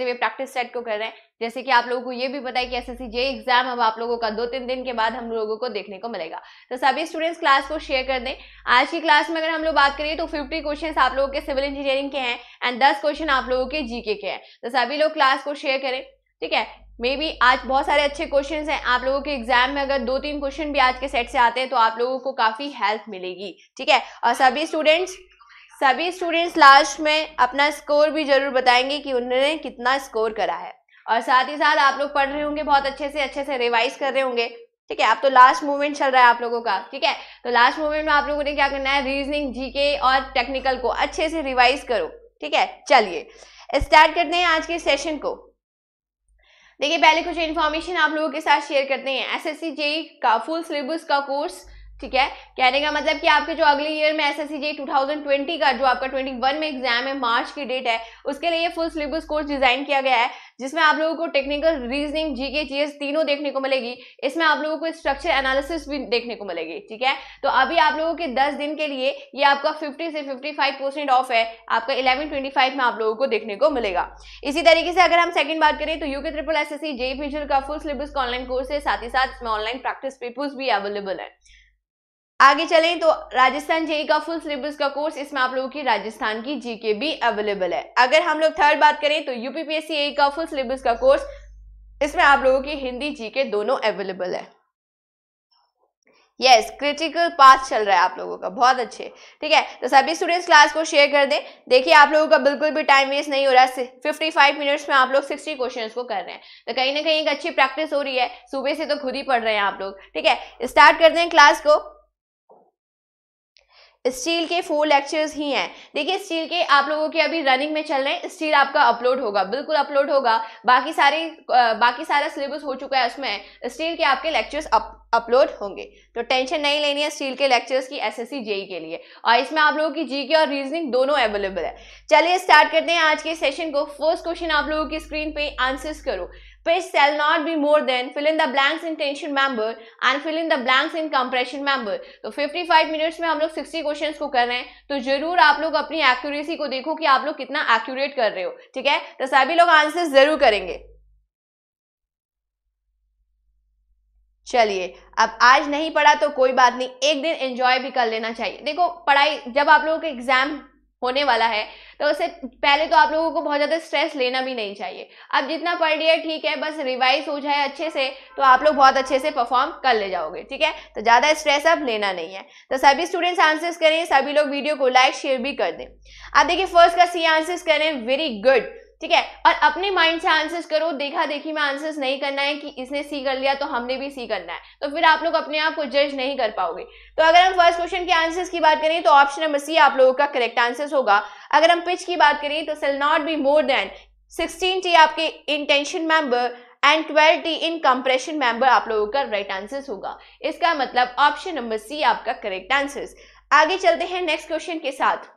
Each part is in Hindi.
करते हुए प्रैक्टिस सेट को कर रहे हैं। जैसे कि आप लोगों को ये भी पता है कि एस एस जे एग्ज़ाम अब आप लोगों का दो तीन दिन के बाद हम लोगों को देखने को मिलेगा। तो सभी स्टूडेंट्स क्लास को शेयर कर दें। आज की क्लास में अगर हम लोग बात करें तो फिफ्टी क्वेश्चन आप लोगों के सिविल इंजीनियरिंग के हैं एंड दस क्वेश्चन आप लोगों के जीके के हैं। तो सभी लोग क्लास को शेयर करें, ठीक है? मे बी आज बहुत सारे अच्छे क्वेश्चंस हैं। आप लोगों के एग्ज़ाम में अगर दो तीन क्वेश्चन भी आज के सेट से आते हैं तो आप लोगों को काफ़ी हेल्प मिलेगी, ठीक है? और सभी स्टूडेंट्स सभी स्टूडेंट्स लास्ट में अपना स्कोर भी ज़रूर बताएँगे कि उन्होंने कितना स्कोर करा है। और साथ ही साथ आप लोग पढ़ रहे होंगे, बहुत अच्छे से अच्छे से रिवाइज कर रहे होंगे। ठीक है, अब तो लास्ट मूवमेंट चल रहा है आप लोगों का। ठीक है तो लास्ट मूवमेंट में आप लोगों ने क्या करना है? रीजनिंग जीके और टेक्निकल को अच्छे से रिवाइज करो। ठीक है, चलिए स्टार्ट करते हैं आज के सेशन को। देखिए, पहले कुछ इन्फॉर्मेशन आप लोगों के साथ शेयर करते हैं। एस एस सी का फुल सिलेबस का कोर्स ठीक है? कहने का मतलब कि आपके जो अगले ईयर में S S C J two का, जो आपका 21 में एग्ज़ाम है मार्च की डेट है, उसके लिए फुल सिलेबस कोर्स डिज़ाइन किया गया है, जिसमें आप लोगों को टेक्निकल रीजनिंग जीके जीएस तीनों देखने को मिलेगी। इसमें आप लोगों को स्ट्रक्चर एनालिसिस भी देखने को मिलेगी, ठीक है? तो अभी आप लोगों के 10 दिन के लिए ये आपका 50 से 55 परसेंट ऑफ़ है, आपका 1125 में आप लोगों को देखने को मिलेगा। इसी तरीके से अगर हम सेकंड बात करें तो UK triple S S C का फुल सिलेबस का ऑनलाइन कोर्स है, साथ ही साथ इसमें ऑनलाइन प्रैक्टिस पेपर्स भी अवेलेबल है। आगे चलें तो राजस्थान जेई का फुल सिलेबस का कोर्स इसमें आप लोगों की राजस्थान की जीके भी अवेलेबल है। अगर हम लोग थर्ड बात करें तो यूपीपीएससी ए का फुल सिलेबस का कोर्स इसमें आप लोगों की हिंदी जीके दोनों अवेलेबल है। यस क्रिटिकल पाथ चल रहा है आप लोगों का, बहुत अच्छे। ठीक है तो सभी स्टूडेंट्स क्लास को शेयर कर दें। देखिए, आप लोगों का बिल्कुल भी टाइम वेस्ट नहीं हो रहा है फिफ्टी फाइव मिनट्स में आप लोग सिक्सटी क्वेश्चन को कर रहे हैं। तो कहीं ना कहीं एक अच्छी प्रैक्टिस हो रही है, सुबह से तो खुद ही पढ़ रहे हैं आप लोग। ठीक है स्टार्ट कर दें क्लास को। स्टील के फोर लेक्चर्स ही हैं। देखिए, स्टील के आप लोगों के अभी रनिंग में चल रहे हैं, स्टील आपका अपलोड होगा, बिल्कुल अपलोड होगा। बाकी सारे बाकी सारा सिलेबस हो चुका है उसमें, स्टील के आपके लेक्चर्स अप अपलोड होंगे। तो टेंशन नहीं लेनी है स्टील के लेक्चर्स की एस एस जेई के लिए। और इसमें आप लोगों की जीके और रीजनिंग दोनों अवेलेबल है। चलिए स्टार्ट करते हैं आज के सेशन को। फ़र्स्ट क्वेश्चन आप लोगों की स्क्रीन पे आंसर्स करो। Which shall not be more than fill in the blanks in tension, member, and fill in the blanks in compression, member. तो 55 मिनट्स में हम लोग 60 क्वेश्चंस को कर रहे हैं। तो ज़रूर आप लोग अपनी एक्यूरेसी को देखो कि आप लोग कितना एक्यूरेट कर रहे हो, ठीक है? तो सभी लोग आंसर ज़रूर करेंगे। चलिए, अब आज नहीं पढ़ा तो कोई बात नहीं, एक दिन एंजॉय भी कर लेना चाहिए। देखो, पढ़ाई, जब आप लोगों के एग्ज़ाम होने वाला है तो उससे पहले तो आप लोगों को बहुत ज़्यादा स्ट्रेस लेना भी नहीं चाहिए। अब जितना पढ़ लिया ठीक है, बस रिवाइज हो जाए अच्छे से तो आप लोग बहुत अच्छे से परफॉर्म कर ले जाओगे, ठीक है? तो ज़्यादा स्ट्रेस अब लेना नहीं है। तो सभी स्टूडेंट्स आंसर्स करें, सभी लोग वीडियो को लाइक शेयर भी कर दें। आप देखिए फ़र्स्ट का सी आंसर्स करें वेरी गुड ठीक है? और अपने माइंड से आंसर्स करो देखा देखी में आंसर्स नहीं करना है कि इसने सी कर लिया तो हमने भी सी करना है। तो फिर आप लोग अपने आप को जज नहीं कर पाओगे। तो अगर हम फ़र्स्ट क्वेश्चन के आंसर्स की बात करें तो ऑप्शन नंबर सी आप लोगों का करेक्ट आंसर्स होगा। अगर हम पिच की बात करें तो shall not be more than sixteen T आपके in tension member and twelve T in compression member आप लोगों का राइट आंसर्स होगा। इसका मतलब ऑप्शन नंबर सी आपका करेक्ट आंसर्स आगे चलते हैं नेक्स्ट क्वेश्चन के साथ।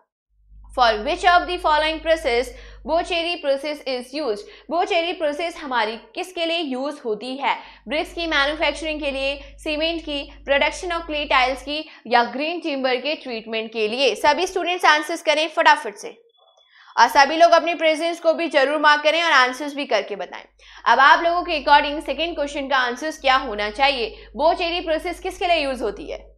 For which of the following process Boucherie process is use Boucherie process हमारी किसके लिए यूज़ होती है? ब्रिक्स की मैन्युफैक्चरिंग के लिए सीमेंट की प्रोडक्शन ऑफ़ क्ले टाइल्स की, या ग्रीन टिम्बर के ट्रीटमेंट के लिए? सभी स्टूडेंट्स आंसर्स करें फटाफट से। और सभी लोग अपने प्रेजेंस को भी ज़रूर मार्क करें और आंसर्स भी करके बताएँ। अब आप लोगों के अकॉर्डिंग सेकेंड क्वेश्चन का आंसर्स क्या होना चाहिए? बोचेरी प्रोसेस किसके लिए यूज़ होती है?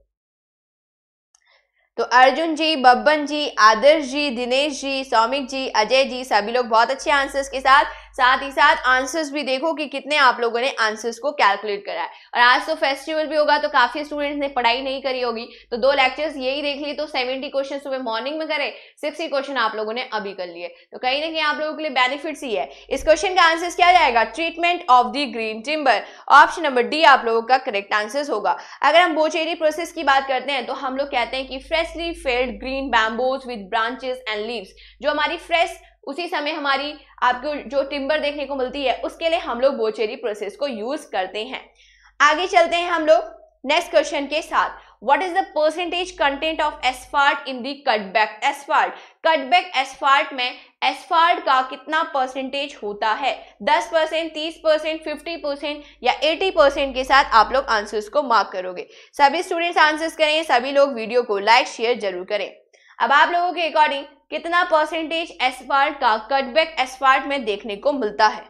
तो अर्जुन जी, बब्बन जी, आदर्श जी, दिनेश जी, सौमिक जी, अजय जी, सभी लोग बहुत अच्छे आंसर्स के साथ साथ ही साथ आंसर्स भी देखो कि कितने आप लोगों ने आंसर्स को कैलकुलेट करा है। और आज तो फेस्टिवल भी होगा तो काफ़ी स्टूडेंट्स ने पढ़ाई नहीं करी होगी। तो दो लेक्चर्स यही देख लिए तो सेवेंटी क्वेश्चन सुबह मॉर्निंग में करें सिक्सटी क्वेश्चन आप लोगों ने अभी कर लिए। तो कहीं ना कहीं आप लोगों के लिए बेनिफिट्स ही है। इस क्वेश्चन का आंसर क्या जाएगा? Treatment of the green timber option number D आप लोगों का करेक्ट आंसर होगा। अगर हम बोचेरी प्रोसेस की बात करते हैं तो हम लोग कहते हैं कि freshly felled green bamboos with branches and leaves जो हमारी फ्रेश उसी समय हमारी, आपको जो टिम्बर देखने को मिलती है, उसके लिए हम लोग बोचेरी प्रोसेस को यूज़ करते हैं। आगे चलते हैं हम लोग नेक्स्ट क्वेश्चन के साथ। What is the percentage content of asphalt in the cutback asphalt? Cutback asphalt में asphalt का कितना परसेंटेज होता है? 10 परसेंट तीस परसेंट फिफ्टी परसेंट या 80 परसेंट के साथ आप लोग आंसर्स को मार्क करोगे। सभी स्टूडेंट्स आंसर्स करें, सभी लोग वीडियो को लाइक शेयर ज़रूर करें। अब आप लोगों के अकॉर्डिंग कितना परसेंटेज एसफाल्ट का कटबैक एसफाल्ट में देखने को मिलता है?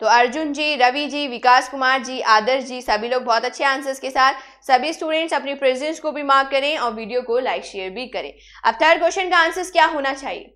तो अर्जुन जी, रवि जी, विकास कुमार जी, आदर्श जी, सभी लोग बहुत अच्छे आंसर्स के साथ सभी स्टूडेंट्स अपनी प्रेजेंस को भी मार्क करें और वीडियो को लाइक शेयर भी करें। अब थर्ड क्वेश्चन का आंसर्स क्या होना चाहिए?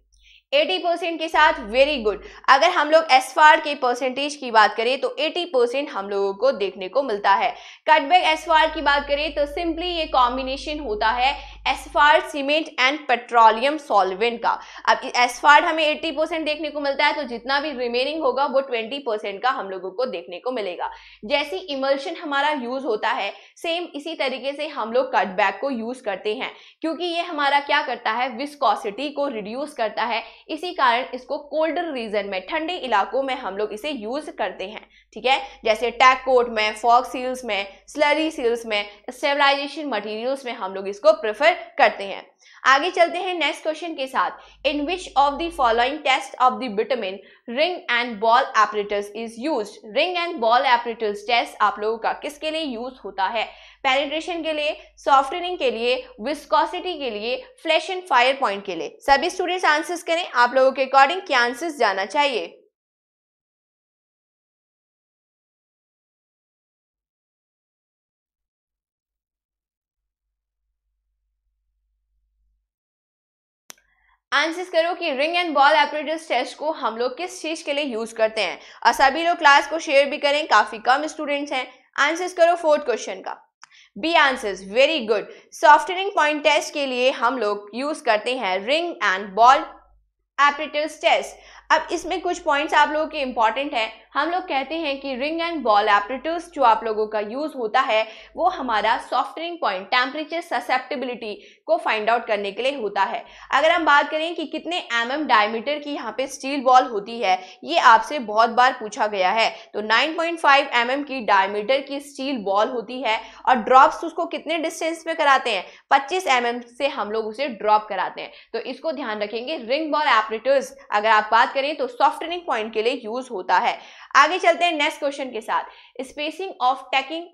80 परसेंट के साथ वेरी गुड अगर हम लोग एसफार के परसेंटेज की बात करें तो 80 परसेंट हम लोगों को देखने को मिलता है। कटबैक एसफार की बात करें तो सिंपली ये कॉम्बिनेशन होता है asphalt cement and petroleum solvent का। अब एसफार हमें 80 परसेंट देखने को मिलता है तो जितना भी रिमेनिंग होगा, वो 20 परसेंट का हम लोगों को देखने को मिलेगा। जैसी इमल्शन हमारा यूज़ होता है सेम इसी तरीके से हम लोग कटबैक को यूज़ करते हैं, क्योंकि ये हमारा क्या करता है विस्कॉसिटी को रिड्यूस करता है। इसी कारण इसको कोल्डर रीजन में, ठंडे इलाकों में हम लोग इसे यूज़ करते हैं। ठीक है? जैसे टैक कोट में फॉग सील्स में स्लरी सील्स में स्टेबलाइजेशन मटेरियल्स में हम लोग इसको प्रेफर करते हैं। आगे चलते हैं नेक्स्ट क्वेश्चन के साथ। In which of the following test of the bitumen ring and ball apparatus is use ring and ball apparatus test आप लोगों का किसके लिए यूज़ होता है? पेनिट्रेशन के लिए सॉफ्टनिंग के लिए विस्कोसिटी के लिए फ्लैश एंड फायर पॉइंट के लिए। सभी स्टूडेंट्स आंसर्स करें, आप लोगों के अकॉर्डिंग क्या आंसर्स जाना चाहिए? आंसर करो कि ring and ball apparatus test को हम लोग किस चीज़ के लिए यूज़ करते हैं? और सभी लोग क्लास को शेयर भी करें, काफ़ी कम स्टूडेंट्स हैं। आंसर करो फोर्थ क्वेश्चन का। B answers very good softening point test के लिए हम लोग यूज़ करते हैं ring and ball apparatus test अब इसमें कुछ पॉइंट्स आप लोगों के इंपॉर्टेंट है। हम लोग कहते हैं कि रिंग एंड बॉल एपरेटर्स जो आप लोगों का यूज़ होता है, वो हमारा सॉफ्टनिंग पॉइंट टेम्परेचर ससेप्टेबिलिटी को फाइंड आउट करने के लिए होता है। अगर हम बात करें कि कितने एम एम डायमीटर की यहाँ पे स्टील बॉल होती है, ये आपसे बहुत बार पूछा गया है। तो 9.5 पॉइंट mm की डायमीटर की स्टील बॉल होती है और ड्रॉप्स उसको कितने डिस्टेंस में कराते हैं? 25 एम mm से हम लोग उसे ड्रॉप कराते हैं। तो इसको ध्यान रखेंगे रिंग बॉल एपरेटर्स अगर आप बात करें तो सॉफ्टनिंग पॉइंट के लिए यूज़ होता है। आगे चलते हैं नेक्स्ट क्वेश्चन के साथ. Spacing of tacking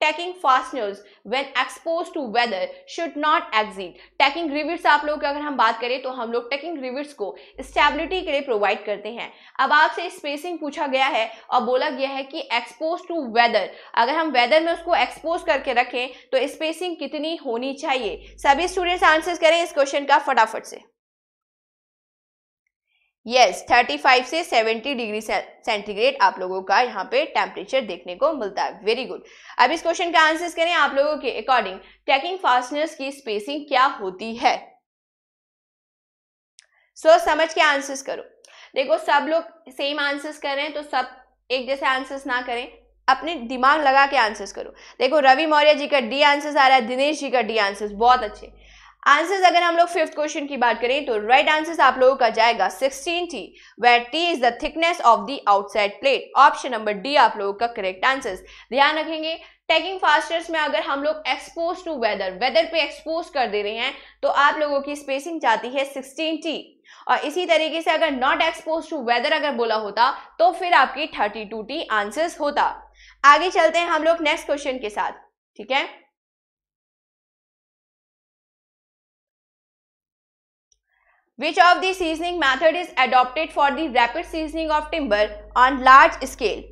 tacking fasteners when expose to weather should not exceed tacking rivets आप लोग अगर हम बात करें तो हम लोग टैकिंग रिविट्स को स्टेबिलिटी के लिए प्रोवाइड करते हैं. अब आपसे स्पेसिंग पूछा गया है और बोला गया है कि एक्सपोज टू वेदर अगर हम वेदर में उसको एक्सपोज करके रखें तो स्पेसिंग कितनी होनी चाहिए? सभी स्टूडेंट्स आंसर करें इस क्वेश्चन का फटाफट से. यस yes, 35 से 70 डिग्री सेंटीग्रेड आप लोगों का यहाँ पे टेम्परेचर देखने को मिलता है। वेरी गुड अब इस क्वेश्चन का आंसर करें आप लोगों के अकॉर्डिंग टैकिंग फास्टनर्स की स्पेसिंग क्या होती है? सो so, समझ के आंसर्स करो। देखो सब लोग सेम आंसर्स कर रहे हैं तो सब एक जैसे आंसर्स ना करें। अपने दिमाग लगा के आंसर्स करो। देखो रवि मौर्य जी का डी आंसर्स आ रहा है दिनेश जी का डी आंसर्स बहुत अच्छे। आंसर्स अगर हम लोग फिफ्थ क्वेश्चन की बात करें तो राइट आंसर्स आप लोगों का जाएगा 16 T where T is the thickness of the outside plate option number D आप लोगों का करेक्ट आंसर्स ध्यान रखेंगे टैगिंग फास्टर्स में अगर हम लोग एक्सपोज टू वेदर वेदर पे एक्सपोज कर दे रहे हैं तो आप लोगों की स्पेसिंग जाती है 16 टी और इसी तरीके से अगर नॉट एक्सपोज टू वेदर अगर बोला होता तो फिर आपकी 32 टी आंसर्स होता. आगे चलते हैं हम लोग नेक्स्ट क्वेश्चन के साथ, ठीक है? Which of the seasoning method is adopted for the rapid seasoning of timber on large scale?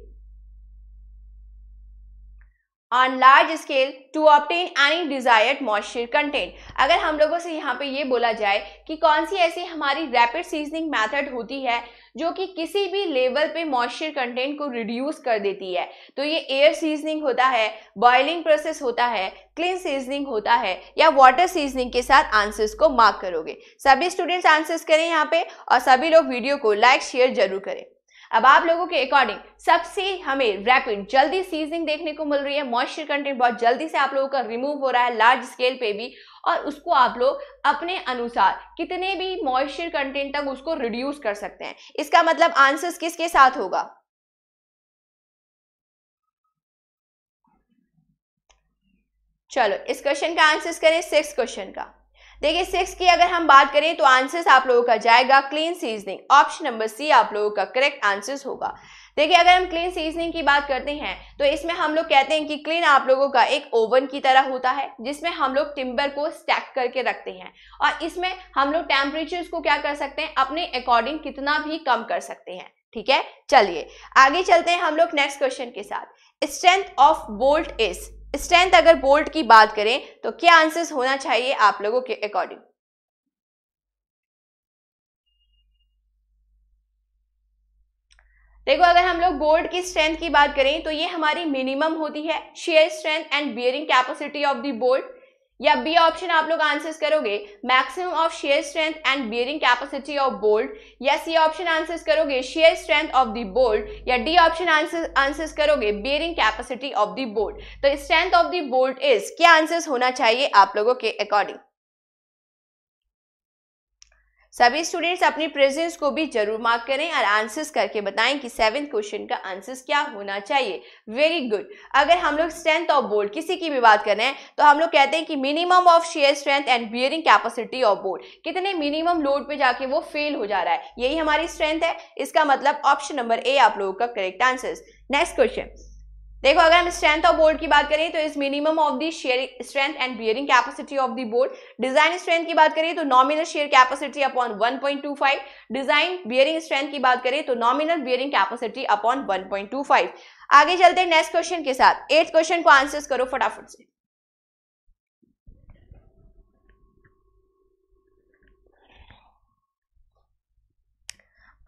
On large scale to obtain any desired moisture content अगर हम लोगों से यहाँ पे ये बोला जाए कि कौन सी ऐसी हमारी रैपिड सीजनिंग मेथड होती है जो कि किसी भी लेवल पे मॉइस्चर कंटेंट को रिड्यूस कर देती है तो ये एयर सीजनिंग होता है बॉइलिंग प्रोसेस होता है क्लीन सीजनिंग होता है, या वाटर सीजनिंग के साथ आंसर्स को मार्क करोगे। सभी स्टूडेंट्स आंसर्स करें यहाँ पे और सभी लोग वीडियो को लाइक शेयर ज़रूर करें। अब आप लोगों के अकॉर्डिंग सबसे हमें रैपिड जल्दी सीजनिंग देखने को मिल रही है मॉइस्चर कंटेंट बहुत जल्दी से आप लोगों का रिमूव हो रहा है लार्ज स्केल पे भी, और उसको आप लोग अपने अनुसार, कितने भी मॉइस्चर कंटेंट तक उसको रिड्यूस कर सकते हैं। इसका मतलब आंसर्स किसके साथ होगा? चलो, इस क्वेश्चन का आंसर करें सिक्स क्वेश्चन का। देखिए सिक्स की अगर हम बात करें तो आंसर्स आप लोगों का जाएगा clean seasoning option number C आप लोगों का करेक्ट आंसर्स होगा। देखिए, अगर हम क्लीन सीजनिंग की बात करते हैं तो इसमें हम लोग कहते हैं कि क्लीन आप लोगों का एक ओवन की तरह होता है, जिसमें हम लोग टिम्बर को स्टैक करके रखते हैं। और इसमें हम लोग टेम्परेचर को क्या कर सकते हैं, अपने अकॉर्डिंग कितना भी कम कर सकते हैं। ठीक है? चलिए, आगे चलते हैं हम लोग नेक्स्ट क्वेश्चन के साथ। Strength of bolt is strength अगर बोल्ट की बात करें तो क्या आंसर्स होना चाहिए आप लोगों के अकॉर्डिंग देखो, अगर हम लोग बोर्ड की स्ट्रेंथ की बात करें तो ये हमारी मिनिमम होती है shear strength and bearing capacity of the bolt या बी ऑप्शन आप लोग आंसर्स करोगे maximum of shear strength and bearing capacity of bolt या सी ऑप्शन आंसर्स करोगे shear strength of the bolt या डी ऑप्शन आंसर्स करोगे bearing capacity of the bolt तो strength of the bolt is क्या आंसर्स होना चाहिए आप लोगों के अकॉर्डिंग सभी स्टूडेंट्स अपनी प्रेजेंस को भी ज़रूर मार्क करें और आंसर्स करके बताएँ कि सेवेंथ क्वेश्चन का आंसर्स क्या होना चाहिए। वेरी गुड अगर हम लोग स्ट्रेंथ ऑफ़ बोर्ड किसी की भी बात कर रहे हैं तो हम लोग कहते हैं कि minimum of shear strength and bearing capacity of bolt कितने मिनिमम लोड पे जाके वो फेल हो जा रहा है? यही हमारी स्ट्रेंथ है। इसका मतलब ऑप्शन नंबर ए आप लोगों का करेक्ट आंसर नेक्स्ट क्वेश्चन देखो, अगर हम स्ट्रेंथ ऑफ़ बोर्ड की बात करें तो इस minimum of the shear strength and bearing capacity of the bolt design strength की बात करें तो nominal shear capacity upon 1.25 design bearing strength की बात करें तो नॉमिनल बियरिंग कैपेसिटी अपॉन 1.25 आगे चलते हैं नेक्स्ट क्वेश्चन के साथ. एट क्वेश्चन को आंसर करो फटाफट से.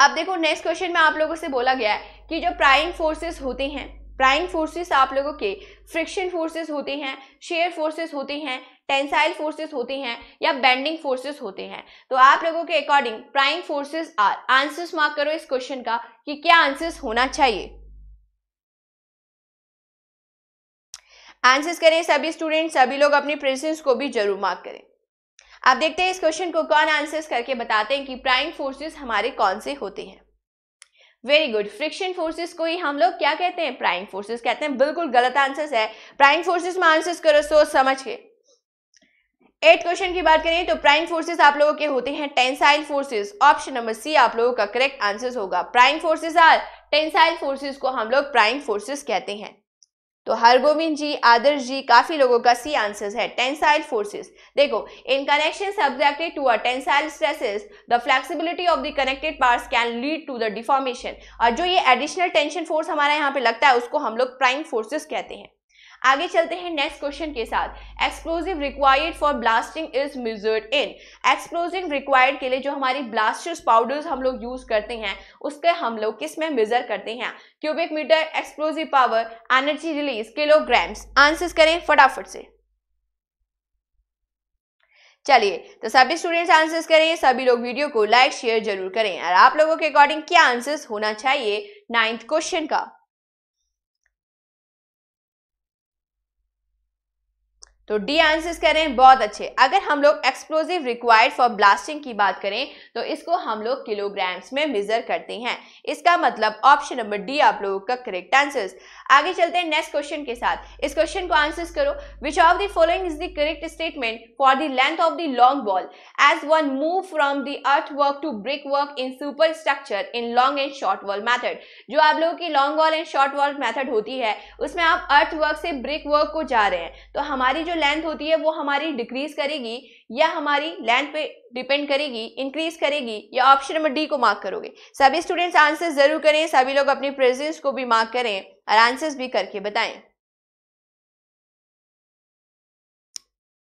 अब देखो नेक्स्ट क्वेश्चन में आप लोगों से बोला गया है कि जो प्राइम फोर्सेस होते हैं प्राइम फोर्सेस आप लोगों के फ्रिक्शन फोर्सेस होते हैं, शेयर फोर्सेस होते हैं, टेंसाइल फोर्सेस होते हैं या बेंडिंग फोर्सेस होते हैं। तो आप लोगों के according prime forces are. Answers mark करो इस क्वेश्चन का कि क्या आंसर्स होना चाहिए। आंसर्स करें सभी स्टूडेंट, सभी लोग अपनी प्रेजेंस को भी ज़रूर मार्क करें। आप देखते हैं इस क्वेश्चन को कौन आंसर्स करके बताते हैं कि प्राइम फोर्सेस हमारे कौन से होते हैं। वेरी गुड फ्रिक्शन फोर्सेस को ही हम लोग क्या कहते हैं? प्राइम फोर्सेस कहते हैं। बिल्कुल गलत आंसर है। प्राइम फोर्सेस में आंसर्स करो, सोच समझ के। एट क्वेश्चन की बात करें तो प्राइम फोर्सेस आप लोगों के होते हैं tensile forces option number C आप लोगों का करेक्ट आंसर होगा। Prime forces are tensile forces को हम लोग प्राइम फोर्सेस कहते हैं। तो हरगोविंद जी, आदर्श जी, काफ़ी लोगों का सी आंसर है। टेंसाइल फोर्सेस देखो in connection subjected to a tensile stresses the flexibility of the connected parts can lead to the deformation और जो ये एडिशनल टेंशन फोर्स हमारा यहाँ पे लगता है, उसको हम लोग प्राइम फोर्सेस कहते हैं। आगे चलते हैं नेक्स्ट क्वेश्चन के साथ. Explosive required for blasting is measured in explosive required के लिए जो हमारी ब्लास्टर्स पाउडर्स हम लोग यूज़ करते हैं, उसके हम लोग किसमें मेजर करते हैं? Cubic metre explosive power energy release kilograms answers करें फटाफट से. चलिए तो सभी स्टूडेंट्स आंसर्स करें, सभी लोग वीडियो को लाइक शेयर ज़रूर करें. और आप लोगों के अकॉर्डिंग क्या आंसर्स होना चाहिए? नाइन्थ क्वेश्चन का. तो डी आंसर्स कह रहे हैं बहुत अच्छे। अगर हम लोग एक्सप्लोजिव रिक्वायर्ड फॉर ब्लास्टिंग की बात करें तो इसको हम लोग किलोग्राम्स में मेजर करते हैं। इसका मतलब ऑप्शन नंबर डी आप लोगों का करेक्ट आंसर्स आगे चलते हैं नेक्स्ट क्वेश्चन के साथ। इस क्वेश्चन को आंसर्स करो। Which of the following is the correct statement for the length of the long wall as one move from the earth work to brick work in super structure in long and short wall method जो आप लोगों की long wall and short wall method होती है, उसमें आप अर्थ वर्क से ब्रिक वर्क को जा रहे हैं। तो हमारी जो लेंथ होती है, वो हमारी डिक्रीज करेगी या हमारी लेंथ पे डिपेंड करेगी इंक्रीज करेगी या ऑप्शन नंबर डी को मार्क करोगे। सभी स्टूडेंट्स आंसर ज़रूर करें, सभी लोग अपनी प्रेजेंस को भी मार्क करें और आंसर्स भी करके बताएँ।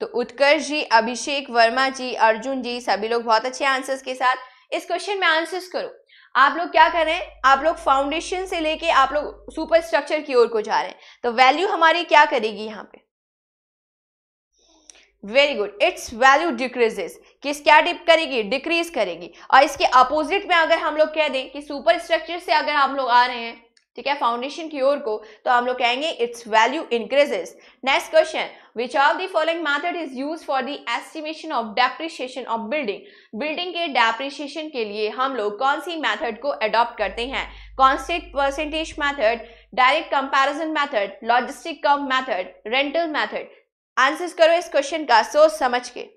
तो उत्कर्ष जी, अभिषेक वर्मा जी, अर्जुन जी, सभी लोग बहुत अच्छे आंसर्स के साथ इस क्वेश्चन में आंसर्स करो। आप लोग क्या कर रहे हैं? आप लोग फाउंडेशन से लेके आप लोग सुपर स्ट्रक्चर की ओर को जा रहे हैं। तो वैल्यू हमारी क्या करेगी यहाँ पे? Very good its value decreases किस क्या डिप करेगी? डिक्रीज करेगी. और इसके अपोजिट में अगर हम लोग कह दें कि सुपर स्ट्रक्चर से अगर हम लोग आ रहे हैं, ठीक है फाउंडेशन की ओर को तो हम लोग कहेंगे its value increases next question which of the following method is use for the estimation of depreciation of building building के डेप्रिशिएशन के लिए हम लोग कौन सी मेथड को अडॉप्ट करते हैं? Constant percentage method direct comparison method logistic cum method rental method answers करो इस क्वेश्चन का, सोच समझ के।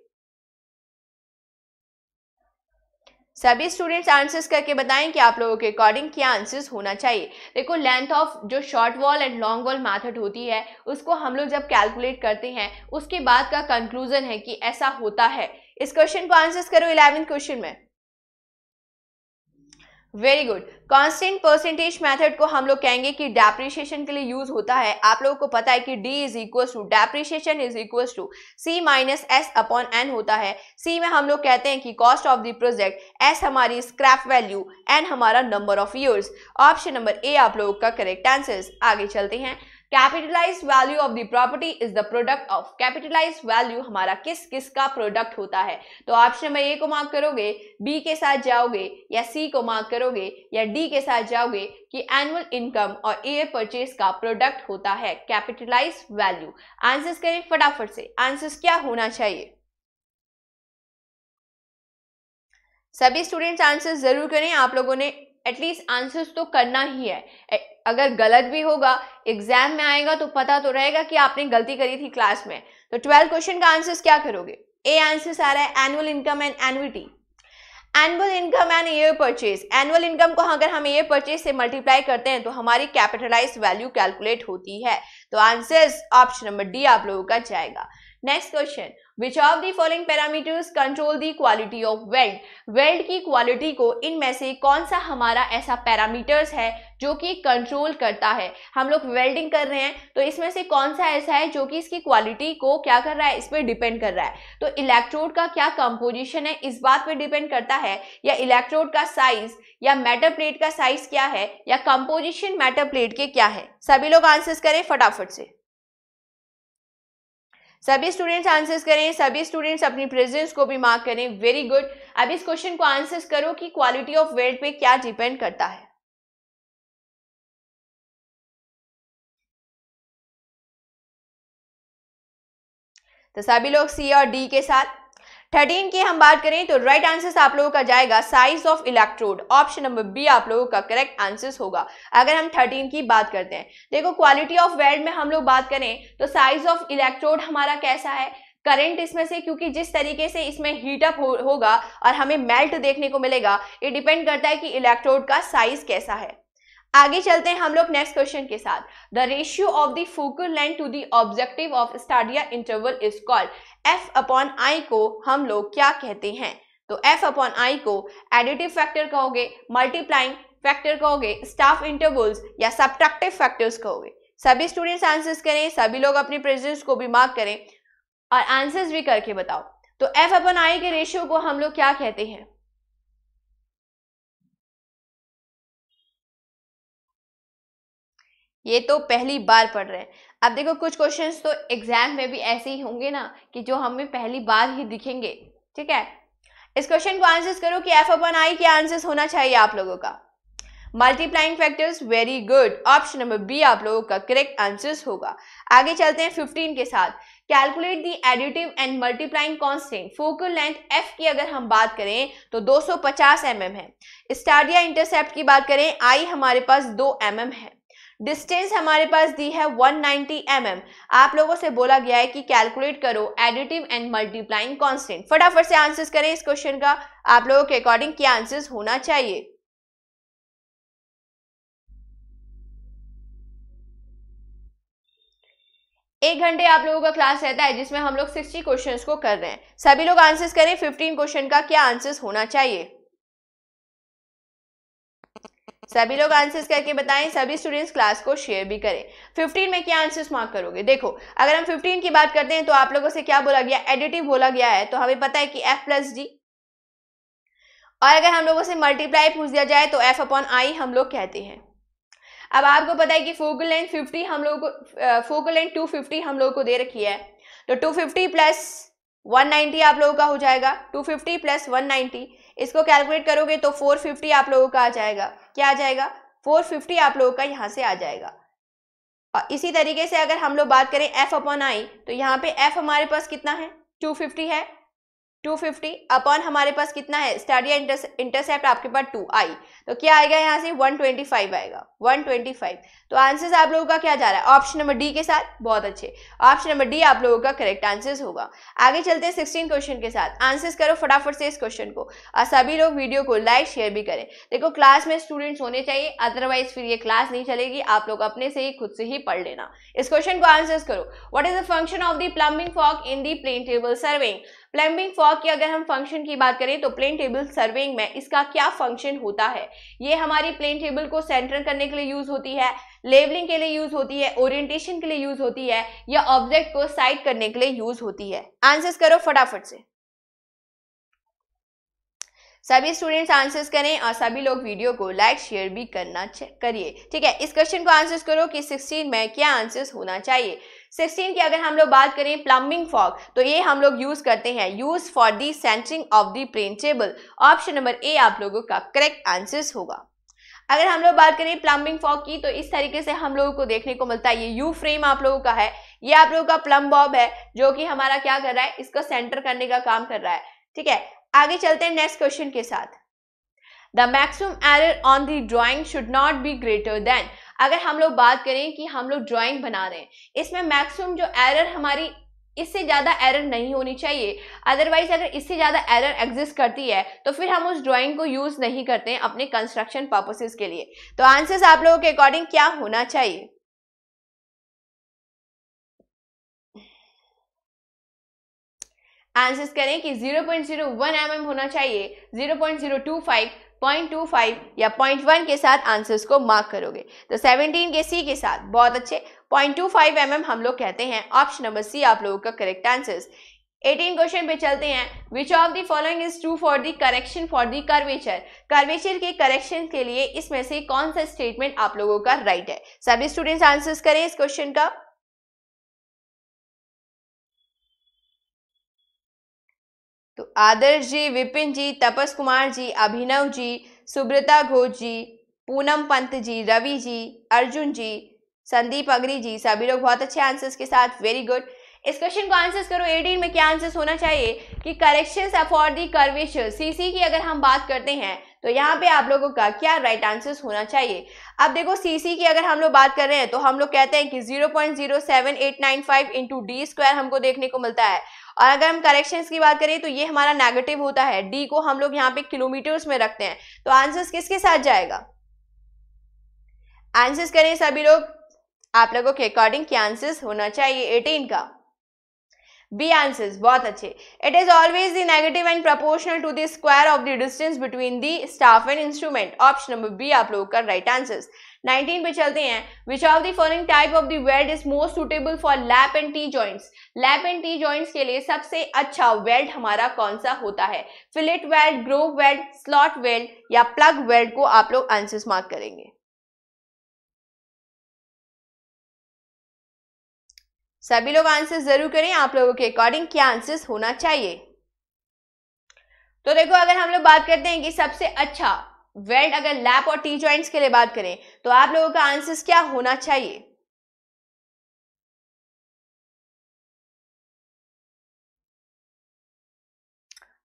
सभी स्टूडेंट्स आंसर्स करके बताएँ कि आप लोगों के अकॉर्डिंग क्या आंसर्स होना चाहिए। देखो लेंथ ऑफ़ जो short wall and long wall method होती है, उसको हम लोग जब कैलकुलेट करते हैं, उसके बाद का कंक्लूजन है कि ऐसा होता है। इस क्वेश्चन को आंसर्स करो इलेवेंथ क्वेश्चन में। Very good constant percentage method को हम लोग कहेंगे कि डेप्रिशिएशन के लिए यूज़ होता है। आप लोगों को पता है कि D is equal to depreciation is equal to C minus S upon N होता है। सी में हम लोग कहते हैं कि cost of the project S हमारी स्क्रैप वैल्यू एन हमारा number of years option number A आप लोगों का करेक्ट आंसर आगे चलते हैं। Capitalize value of the property is the product of capitalize value हमारा किस किस का प्रोडक्ट होता है? तो ऑप्शन नंबर ए को मार्क करोगे बी के साथ जाओगे, या सी को मार्क करोगे, या डी के साथ जाओगे कि एनुअल इनकम और एयर परचेज का प्रोडक्ट होता है कैपिटलाइज वैल्यू आंसर्स करें फटाफट से। आंसर्स क्या होना चाहिए? सभी स्टूडेंट्स आंसर्स ज़रूर करें। आप लोगों ने एटलीस्ट आंसर्स तो करना ही है। अगर गलत भी होगा एग्ज़ाम में आएगा तो पता तो रहेगा कि आपने गलती करी थी क्लास में। तो ट्वेल्थ क्वेश्चन का आंसर्स क्या करोगे? ए आंसर आ रहा है annual income and annuity annual income and year purchase annual income को अगर हम ईयर परचेज से मल्टीप्लाई करते हैं तो हमारी कैपिटलाइज वैल्यू कैलकुलेट होती है। तो आंसर्स ऑप्शन नंबर डी आप लोगों का जाएगा। Next question which of the following parameters control the quality of weld weld की क्वालिटी को इनमें से कौन सा हमारा ऐसा पैरामीटर्स है जो कि कंट्रोल करता है? हम लोग वेल्डिंग कर रहे हैं तो इसमें से कौन सा ऐसा है जो कि इसकी क्वालिटी को क्या कर रहा है? इस पर डिपेंड कर रहा है। तो इलेक्ट्रोड का क्या कंपोजिशन है? इस बात पे डिपेंड करता है, या इलेक्ट्रोड का साइज़ या मेटर प्लेट का साइज़ क्या है, या कंपोजिशन मेटर प्लेट के क्या है? सभी लोग आंसर्स करें फटाफट से। सभी स्टूडेंट्स आंसर्स करें, सभी स्टूडेंट्स अपनी प्रेजेंस को भी मार्क करें वेरी गुड अब इस क्वेश्चन को आंसर्स करो कि क्वालिटी ऑफ़ वेल्ड पे क्या डिपेंड करता है। तो सभी लोग सी और डी के साथ थर्टीन की हम बात करें तो राइट आंसर आप लोगों का जाएगा size of electrode option number B आप लोगों का करेक्ट आंसर होगा। अगर हम थर्टीन की बात करते हैं देखो क्वालिटी ऑफ़ वेल्ड में हम लोग बात करें तो साइज़ ऑफ़ इलेक्ट्रोड हमारा कैसा है? करंट इसमें से क्योंकि जिस तरीके से इसमें हीटअप हो, होगा और हमें मेल्ट देखने को मिलेगा ये डिपेंड करता है कि इलेक्ट्रोड का साइज़ कैसा है। आगे चलते हैं हम लोग नेक्स्ट क्वेश्चन के साथ. The ratio of the focal length to the objective of stadia interval is called F upon I को हम लोग क्या कहते हैं? तो एफ़ अपॉन आई को एडिटिव फैक्टर कहोगे मल्टीप्लाइंग फैक्टर कहोगे स्टाफ इंटरवल्स या सब्ट्रैक्टिव फैक्टर्स कहोगे. सभी स्टूडेंट्स आंसर्स करें, सभी लोग अपने प्रेजेंस को भी मार्क करें और आंसर्स भी करके बताओ. तो एफ़ अपॉन आई के रेशियो को हम लोग क्या कहते हैं? ये तो पहली बार पढ़ रहे हैं। अब देखो, कुछ क्वेश्चंस तो एग्ज़ाम में भी ऐसे ही होंगे ना कि जो हमें पहली बार ही दिखेंगे, ठीक है? इस क्वेश्चन को आंसर्स करो कि एफ़ अपन आई क्या आंसर्स होना चाहिए आप लोगों का। Multiplying factors very good option number B आप लोगों का करेक्ट आंसर्स होगा। आगे चलते हैं फिफ्टीन के साथ। Calculate the additive and multiplying constant focal length F की अगर हम बात करें तो 250 एम mm है। स्टाडिया इंटरसेप्ट की बात करें आई हमारे पास 2 एम mm है। डिस्टेंस हमारे पास दी है 190 नाइनटी mm. आप लोगों से बोला गया है कि कैलकुलेट करो एडिटिव एंड मल्टीप्लाइंग कांस्टेंट फटाफट से आंसर्स करें इस क्वेश्चन का। आप लोगों के अकॉर्डिंग क्या आंसर्स होना चाहिए? एक घंटे आप लोगों का क्लास रहता है जिसमें हम लोग 60 क्वेश्चंस को कर रहे हैं। सभी लोग आंसर्स करें 15 क्वेश्चन का क्या आंसर्स होना चाहिए? सभी लोग आंसर्स करके बताएँ, सभी स्टूडेंट्स क्लास को शेयर भी करें। 15 में क्या आंसर्स मार्क करोगे? देखो, अगर हम 15 की बात करते हैं तो आप लोगों से क्या बोला गया? एडिटिव बोला गया है तो हमें पता है कि एफ़ प्लस डी और अगर हम लोगों से मल्टीप्लाई पूछ दिया जाए तो एफ़ अपॉन आई हम लोग कहते हैं। अब आपको पता है कि फोकल लेंथ 50 हम लोग को फोकल लेंथ 250 हम लोग को दे रखी है। तो 250 प्लस 190 आप लोगों का हो जाएगा। 250 प्लस 190 इसको कैलकुलेट करोगे तो 450 आप लोगों का आ जाएगा। क्या आ जाएगा? 450 आप लोगों का यहाँ से आ जाएगा। और इसी तरीके से अगर हम लोग बात करें एफ़ अपॉन आई तो यहाँ पे एफ़ हमारे पास कितना है? 250 है। 250 अपॉन हमारे पास कितना है? स्टाडिया इंटरसेप्ट आपके पास टू आई। तो क्या आएगा यहाँ से? 125 आएगा। 125 तो आंसर आप लोगों का क्या जा रहा है? ऑप्शन नंबर डी के साथ, बहुत अच्छे। ऑप्शन नंबर डी आप लोगों का करेक्ट आंसर होगा। आगे चलते हैं सिक्सटीन क्वेश्चन के साथ। आंसर्स करो फटाफट से इस क्वेश्चन को। और सभी लोग वीडियो को लाइक, शेयर भी करें। देखो, क्लास में स्टूडेंट्स होने चाहिए, अदरवाइज़ फिर ये क्लास नहीं चलेगी। आप लोग अपने से ही, खुद से ही पढ़ लेना। इस क्वेश्चन को आंसर्स करो। What is the function of the plumbing fork in the plane table serving plumbing fork की अगर हम फ़ंक्शन की बात करें तो प्लेन टेबल सर्विंग में इसका क्या फ़ंक्शन होता है? ये हमारी प्लेन टेबल को सेंटर करने के लिए यूज़ होती है लेवलिंग के लिए यूज़ होती है ओरिएंटेशन के लिए यूज़ होती है, या ऑब्जेक्ट को साइड करने के लिए यूज़ होती है? आंसर्स करो फटाफट से। सभी स्टूडेंट्स आंसर्स करें और सभी लोग वीडियो को लाइक शेयर भी करना करिए। ठीक है, इस क्वेश्चन को आंसर्स करो कि 16 में क्या आंसर्स होना चाहिए। 16 की अगर हम लोग बात करें प्लम्बिंग फॉग तो ये हम लोग यूज़ करते हैं use for the centering of the plane table option number A आप लोगों का करेक्ट आंसर होगा। अगर हम लोग बात करें प्लम्बिंग फॉग की तो इस तरीके से हम लोगों को देखने को मिलता है, ये यू फ्रेम आप लोगों का है, ये आप लोगों का प्लम बॉब है, जो कि हमारा क्या कर रहा है, इसको सेंटर करने का काम कर रहा है। ठीक है, आगे चलते हैं नेक्स्ट क्वेश्चन के साथ। The maximum error on the drawing should not be greater than अगर हम लोग बात करें कि हम लोग ड्राइंग बना रहे हैं, इसमें मैक्सिमम जो एरर हमारी, इससे ज़्यादा एरर नहीं होनी चाहिए। अदरवाइज़ अगर इससे ज़्यादा एरर एग्जिस्ट करती है तो फिर हम उस ड्राइंग को यूज़ नहीं करते हैं अपने कंस्ट्रक्शन पर्पसेस के लिए। तो आंसर्स आप लोगों के अकॉर्डिंग क्या होना चाहिए? आंसर्स करें कि 0.01 पॉइंट mm होना चाहिए 0.025 0.25 या 0.1 के साथ आंसर्स को मार्क करोगे। तो 17 के सी के साथ, बहुत अच्छे। 0.25 mm हम लोग कहते हैं ऑप्शन नंबर सी, आप लोगों का करेक्ट आंसर्स 18 क्वेश्चन पे चलते हैं। Which of the following is true for the correction for the curvature curvature के करेक्शन के लिए इसमें से कौन सा स्टेटमेंट आप लोगों का राइट right है? सभी स्टूडेंट्स आंसर्स करें इस क्वेश्चन का। तो आदर्श जी, विपिन जी, तपस कुमार जी, अभिनव जी, सुब्रता घोष जी, पूनम पंत जी, रवि जी, अर्जुन जी, संदीप अग्री जी, सभी लोग बहुत अच्छे आंसर्स के साथ वेरी गुड इस क्वेश्चन को आंसर्स करो 18 में क्या आंसर्स होना चाहिए? कि corrections for the curvature CC की अगर हम बात करते हैं तो यहाँ पे आप लोगों का क्या राइट right आंसर्स होना चाहिए? अब देखो सीसी की अगर हम लोग बात कर रहे हैं तो हम लोग कहते हैं कि 0.07895 इंटू डी स्क्वायर हमको देखने को मिलता है। और अगर हम करेक्शन की बात करें तो ये हमारा नेगेटिव होता है। डी को हम लोग यहाँ पे किलोमीटर्स में रखते हैं। तो आंसर किसके साथ जाएगा? आंसर्स करें सभी लोग। आप लोगों के अकॉर्डिंग क्या आंसर्स होना चाहिए एटीन का। बी आंसर्स बहुत अच्छे। It is always the negative and proportional to the square of the distance between the staff and instrument option number B आप लोगों का राइट आंसर्स 19 पे चलते हैं। Which of the following type of the is most suitable for lap and T joints lap and T joints के लिए सबसे अच्छा वेल्ड हमारा कौन सा होता है? Fillet weld groove weld slot weld या प्लग वेल्ड को आप लोग आंसर्स मार्क करेंगे। सभी लोग आंसर ज़रूर करें। आप लोगों के अकॉर्डिंग क्या आंसर्स होना चाहिए। तो देखो, अगर हम लोग बात करते हैं कि सबसे अच्छा वेल्ड अगर लैप और टी ज्वाइंट्स के लिए बात करें तो आप लोगों का आंसर्स क्या होना चाहिए?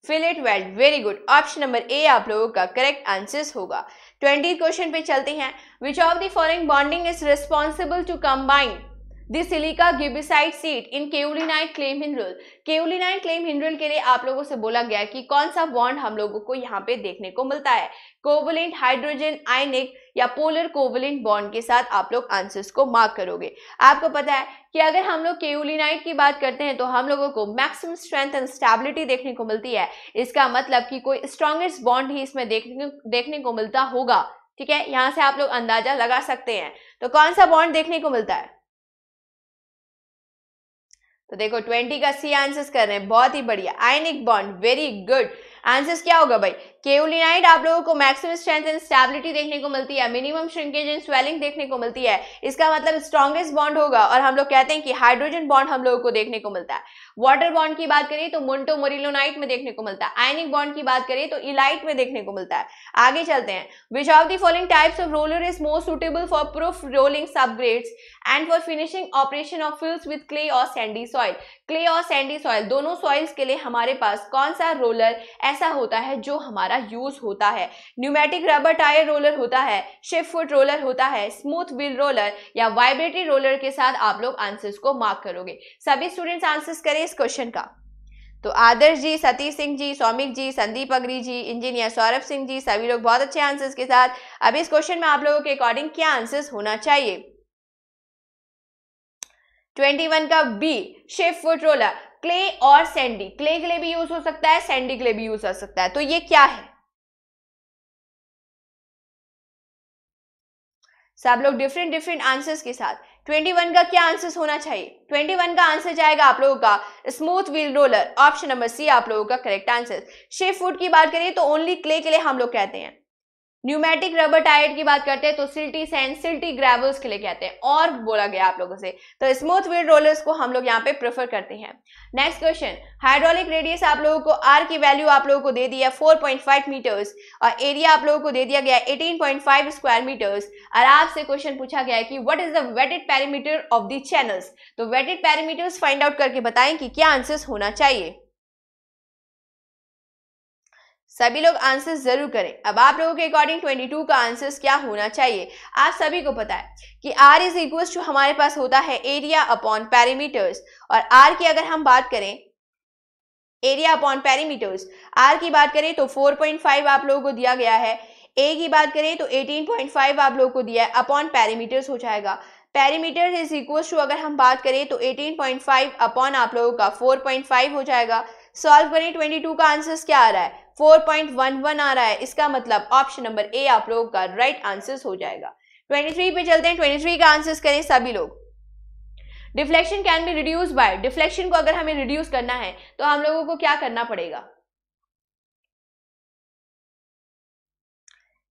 Fillet weld very good option number A आप लोगों का करेक्ट आंसर्स होगा। ट्वेंटी क्वेश्चन पे चलते हैं। Which of the following bonding is responsible to combine the silica gibbsite sheet in kaolinite clay हिंड्रल kaolinite clay हिंड्रल के लिए आप लोगों से बोला गया कि कौन सा बॉन्ड हम लोगों को यहाँ पे देखने को मिलता है? कोवलेंट हाइड्रोजन आयनिक या पोलर कोवलेंट बॉन्ड के साथ आप लोग आंसर्स को मार्क करोगे। आपको पता है कि अगर हम लोग केउलिनाइट की बात करते हैं तो हम लोगों को मैक्सिमम स्ट्रेंथ एंड स्टेबिलिटी देखने को मिलती है। इसका मतलब कि कोई स्ट्रॉन्गेस्ट बॉन्ड ही इसमें देखने देखने को मिलता होगा। ठीक है? यहाँ से आप लोग अंदाज़ा लगा सकते हैं। तो कौन सा बॉन्ड देखने को मिलता है? तो देखो ट्वेंटी का सी आंसर्स कर रहे हैं, बहुत ही बढ़िया। Ionic bond very good answers क्या होगा भाई? केओलिनाइट आप लोगों को मैक्सिमम स्ट्रेंथ एंड स्टेबिलिटी देखने को मिलती है मिनिमम श्रिंकेज एंड स्वेलिंग देखने को मिलती है। इसका मतलब स्ट्रॉन्गेस्ट बॉन्ड होगा और हम लोग कहते हैं कि हाइड्रोजन बॉन्ड हम लोगों को देखने को मिलता है। वाटर बॉन्ड की बात करें तो मोन्टो मोरिलोनाइट में देखने को मिलता है। आयनिक बॉन्ड की बात करें तो इलाइट में देखने को मिलता है। आगे चलते हैं। Which of the following types of roller is most suitable for proof rolling subgrades and for finishing operation of fills with clay और सैंडी सॉइल क्ले और सैंडी सॉइल दोनों सॉइल्स के लिए हमारे पास कौन सा रोलर ऐसा होता है जो हमारा यूज़ होता है। न्यूमेटिक रबर टायर रोलर होता है शिफ्ट फुट रोलर होता है स्मूथ व्हील रोलर या वाइब्रेटरी रोलर के साथ आप लोग आंसर्स को मार्क करोगे। सभी स्टूडेंट्स आंसर्स करें इस क्वेश्चन का। तो आदर्श जी, सतीश सिंह जी, सौमिक जी, संदीप अग्री जी इंजीनियर सौरभ सिंह जी, सभी लोग बहुत अच्छे आंसर्स के साथ अब इस क्वेश्चन में आप लोगों के अकॉर्डिंग क्या आंसर्स होना चाहिए? 21 का B sheep foot roller clay और सैंडी। क्ले के लिए भी यूज़ हो सकता है, सैंडी के लिए भी यूज़ हो सकता है। तो ये क्या है? सब लोग डिफरेंट डिफरेंट आंसर्स के साथ। 21 का क्या आंसर होना चाहिए? 21 का आंसर जाएगा आप लोगों का smooth wheel roller option number C आप लोगों का करेक्ट आंसर शेफ फ़ूड की बात करें तो ओनली क्ले के लिए हम लोग कहते हैं। न्यूमेटिक रबर टायर की बात करते हैं तो सिल्टी सैंड सिल्टी ग्रेवल्स के लिए कहते हैं, और बोला गया आप लोगों से। तो स्मूथ व्हील रोलर्स को हम लोग यहाँ पे प्रेफर करते हैं। नेक्स्ट क्वेश्चन हाइड्रोलिक रेडियस आप लोगों को आर की वैल्यू आप लोगों को दे दिया 4.5 मीटर्स और एरिया आप लोगों को दे दिया गया 18.5 स्क्वायर मीटर्स और आपसे क्वेश्चन पूछा गया है कि what is the weighted parameter of the channels तो वेटेड पैरामीटर्स फाइंड आउट करके बताएँ कि क्या आंसर्स होना चाहिए। सभी लोग आंसर्स ज़रूर करें। अब आप लोगों के अकॉर्डिंग 22 का आंसर्स क्या होना चाहिए? आप सभी को पता है कि R इज़ इक्वल टू हमारे पास होता है एरिया अपॉन पैरीमीटर्स और R की अगर हम बात करें एरिया अपॉन पैरीमीटर्स R की बात करें तो 4.5 आप लोगों को दिया गया है। ए की बात करें तो 18.5 आप लोगों को दिया है। अपॉन पैरीमीटर्स हो जाएगा। पैरीमीटर इज़ इक्वल टू अगर हम बात करें तो 18.5 अपॉन आप लोगों का 4.5 हो जाएगा। सॉल्व करें 22 का आंसर क्या आ रहा है? 4.11 आ रहा है। इसका मतलब ऑप्शन नंबर ए आप लोगों का राइट आंसर हो जाएगा। 23 पे चलते हैं। 23 का आंसर करें सभी लोग। Deflection can be reduce by deflection को अगर हमें रिड्यूस करना है तो हम लोगों को क्या करना पड़ेगा?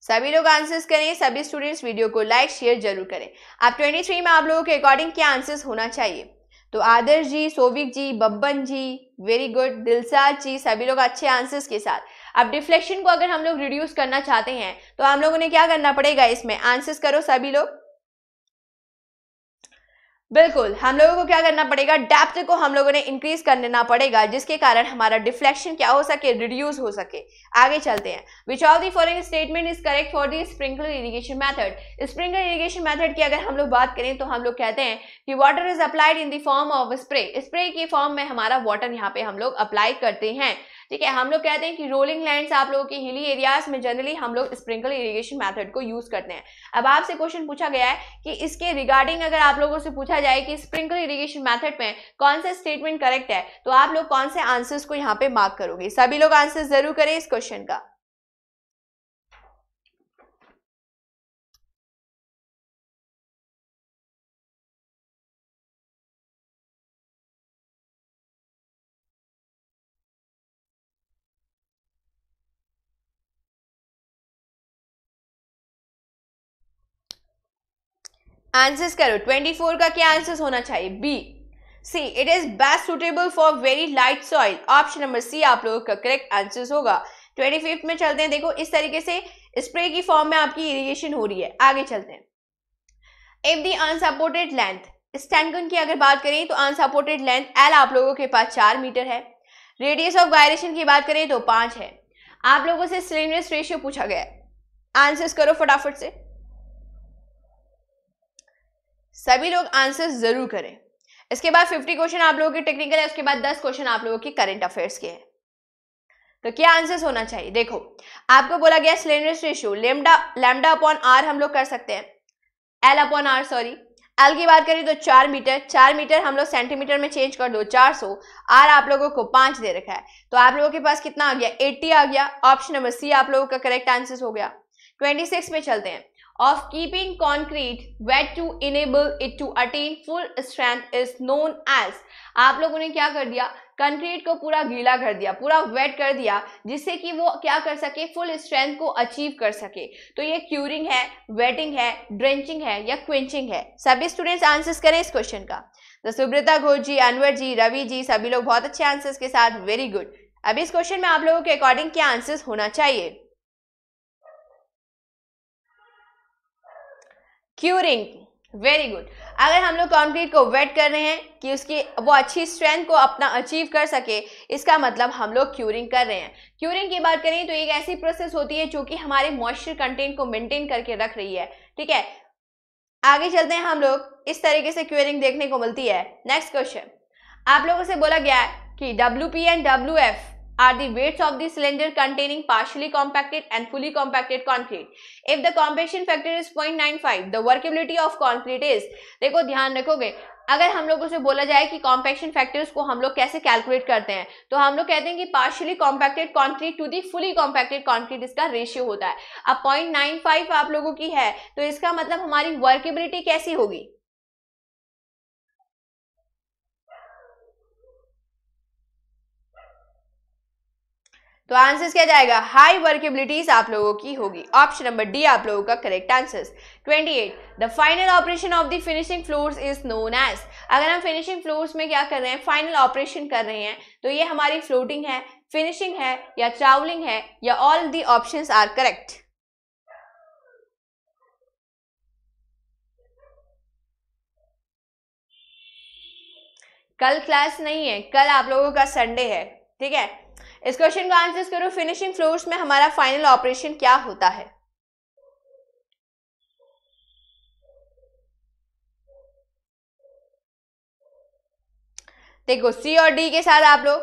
सभी लोग आंसर्स करें, सभी स्टूडेंट्स वीडियो को लाइक शेयर ज़रूर करें। आप 23 में आप लोगों के अकॉर्डिंग क्या आंसर्स होना चाहिए? तो आदर्श जी, सोविक जी, बब्बन जी वेरी गुड दिलसाद जी, सभी लोग अच्छे आंसर्स के साथ। अब डिफ्लेक्शन को अगर हम लोग रिड्यूस करना चाहते हैं तो हम लोगों ने क्या करना पड़ेगा इसमें? आंसर्स करो सभी लोग। बिल्कुल, हम लोगों को क्या करना पड़ेगा? डेप्थ को हम लोगों ने इंक्रीज कर देना पड़ेगा, जिसके कारण हमारा डिफ्लेक्शन क्या हो सके? रिड्यूस हो सके। आगे चलते हैं। Which of the following statement is correct for the sprinkler irrigation method sprinkler irrigation method की अगर हम लोग बात करें तो हम लोग कहते हैं कि water is applied in the form of spray spray के फॉर्म में हमारा वाटर यहाँ पे हम लोग अप्लाई करते हैं। ठीक है हम लोग कहते हैं कि रोलिंग लैंड आप लोगों के हिली एरियाज़ में जनरली हम लोग स्प्रिंकल इरीगेशन मैथड को यूज़ करते हैं। अब आपसे क्वेश्चन पूछा गया है कि इसके रिगार्डिंग अगर आप लोगों से पूछा जाए कि स्प्रिंकल इरीगेशन मैथड में कौन सा स्टेटमेंट करेक्ट है तो आप लोग कौन से आंसर्स को यहाँ पे मार्क करोगे? सभी लोग आंसर ज़रूर करें इस क्वेश्चन का। आंसर्स करो। 24 का क्या आंसर होना चाहिए? B C it is best suitable for very light soil option number C आप लोगों का करेक्ट आंसर होगा। ट्वेंटी फिफ्थ में चलते हैं। देखो, इस तरीके से स्प्रे की फॉर्म में आपकी इरिगेशन हो रही है। आगे चलते हैं। इफ़ दी अनसपोर्टेड लेंथ स्टैंडगन की अगर बात करें तो अनसपोर्टेड लेंथ एल आप लोगों के पास चार मीटर है। रेडियस ऑफ़ वायरेशन की बात करें तो पाँच है। आप लोगों से सिलेंडर्स रेशियो पूछा गया है। आंसर्स करो फटाफट से। सभी लोग आंसर ज़रूर करें। इसके बाद 50 क्वेश्चन आप लोगों के टेक्निकल है, उसके बाद 10 क्वेश्चन आप लोगों के करंट अफेयर्स के हैं। तो क्या आंसर्स होना चाहिए? देखो, आपको बोला गया cylinder ratio lambda lambda upon R हम लोग कर सकते हैं। L upon R sorry L की बात करें तो चार मीटर चार मीटर हम लोग सेंटीमीटर में चेंज कर दो, चार सौ। आर आप लोगों को पाँच दे रखा है। तो आप लोगों के पास कितना आ गया? एट्टी आ गया। ऑप्शन नंबर सी आप लोगों का करेक्ट आंसर हो गया। ट्वेंटी सिक्स में चलते हैं। Of keeping concrete wet to enable it to attain full strength is known as, आप लोगों ने क्या कर दिया? कंक्रीट को पूरा गीला कर दिया, पूरा वेट कर दिया, जिससे कि वो क्या कर सके? फुल स्ट्रेंथ को अचीव कर सके। तो ये क्यूरिंग है वेटिंग है ड्रेंचिंग है या क्विंचिंग है? सभी स्टूडेंट्स आंसर्स करें इस क्वेश्चन का। तो सुब्रता घोष जी, अनवर जी, रवि जी, सभी लोग बहुत अच्छे आंसर्स के साथ वेरी गुड अभी इस क्वेश्चन में आप लोगों के अकॉर्डिंग क्या आंसर्स होना चाहिए? क्यूरिंग वेरी गुड अगर हम लोग कॉन्क्रीट को वेट कर रहे हैं, कि उसकी, वो अच्छी स्ट्रेंथ को अपना अचीव कर सके, इसका मतलब हम लोग क्यूरिंग कर रहे हैं। क्यूरिंग की बात करें तो एक ऐसी प्रोसेस होती है जो कि हमारे मॉइस्चर कंटेंट को मेंटेन करके रख रही है। ठीक है? आगे चलते हैं हम लोग। इस तरीके से क्यूरिंग देखने को मिलती है। नेक्स्ट क्वेश्चन आप लोगों से बोला गया है कि W P and W F are the weights of the cylinder containing partially compacted and fully compacted concrete. If the compaction factor is 0.95, the workability of concrete is देखो ध्यान रखोगे अगर हम लोगों से बोला जाए कि कॉम्पैक्शन फैक्टर्स को हम लोग कैसे कैलकुलेट करते हैं तो हम लोग कहते हैं कि partially compacted concrete to the fully compacted concrete इसका रेशियो होता है अब पॉइंट नाइन फाइव आप लोगों की है तो इसका मतलब हमारी वर्केबिलिटी कैसी होगी तो आंसर क्या जाएगा? हाई वर्केबिलिटीज आप लोगों की होगी। ऑप्शन नंबर डी आप लोगों का correct answer 28 the final operation of the finishing floors is known as अगर हम फिनिशिंग फ्लोर्स में क्या कर रहे हैं? फाइनल ऑपरेशन कर रहे हैं तो ये हमारी फ्लोटिंग है फिनिशिंग है, या ट्रैवलिंग है, या all the option are correct कल क्लास नहीं है, कल आप लोगों का संडे है, ठीक है? इस क्वेश्चन का आंसर करो फिनिशिंग फ्लोर्स में हमारा फाइनल ऑपरेशन क्या होता है? देखो सी और डी के साथ आप लोग,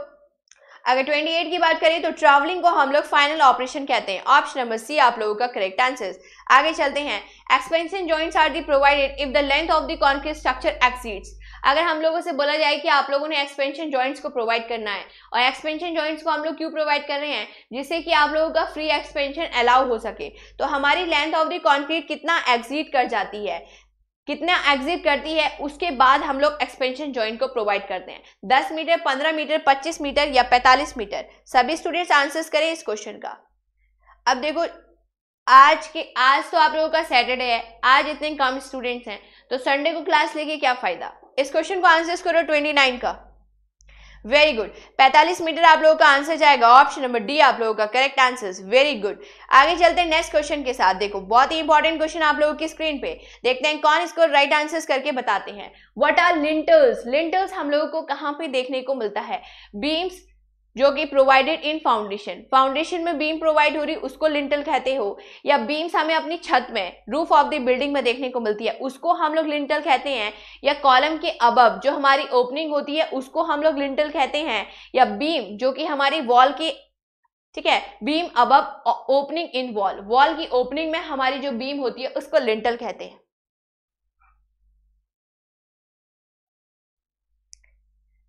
अगर 28 की बात करें तो ट्रैवलिंग को हम लोग फाइनल ऑपरेशन कहते हैं। ऑप्शन नंबर सी आप लोगों का करेक्ट आंसर आगे चलते हैं। Expansion joints are the provided if the length of the concrete structure exceeds अगर हम लोगों से बोला जाए कि आप लोगों ने एक्सपेंशन जॉइंट्स को प्रोवाइड करना है, और एक्सपेंशन जॉइंट्स को हम लोग क्यों प्रोवाइड कर रहे हैं? जिससे कि आप लोगों का फ्री एक्सपेंशन अलाउ हो सके। तो हमारी लेंथ ऑफ़ द कॉन्क्रीट कितना एग्जिट कर जाती है? कितना एग्जिट करती है? उसके बाद हम लोग एक्सपेंशन जॉइंट को प्रोवाइड करते हैं। 10 मीटर 15 मीटर 25 मीटर या 45 मीटर? सभी स्टूडेंट्स आंसर्स करें इस क्वेश्चन का। अब देखो, आज के, आज तो आप लोगों का सैटरडे है। आज इतने कम स्टूडेंट्स हैं। तो संडे को क्लास लेके क्या फ़ायदा? इस क्वेश्चन को आंसर करो ट्वेंटी नाइन का। वेरी गुड 45 मीटर आप लोगों का आंसर जाएगा ऑप्शन नंबर डी आप लोगों का करेक्ट आंसर वेरी गुड आगे चलते हैं नेक्स्ट क्वेश्चन के साथ। देखो, बहुत ही इंपॉर्टेंट क्वेश्चन आप लोगों की स्क्रीन पे। देखते हैं कौन इसको राइट right आंसर करके बताते हैं। व्हाट आर लिंटल्स लिंटर्स हम लोगों को कहाँ पे देखने को मिलता है? बीम्स जो कि प्रोवाइडेड इन फाउंडेशन फाउंडेशन में बीम प्रोवाइड हो रही, उसको लिंटल कहते हो, या बीम्स हमें अपनी छत में रूफ ऑफ़ द बिल्डिंग में देखने को मिलती है, उसको हम लोग लिंटल कहते हैं, या कॉलम के अबब जो हमारी ओपनिंग होती है, उसको हम लोग लिंटल कहते हैं, या बीम जो कि हमारी वॉल की, ठीक है beam above opening in wall wall की ओपनिंग में हमारी जो बीम होती है, उसको लिंटल कहते हैं.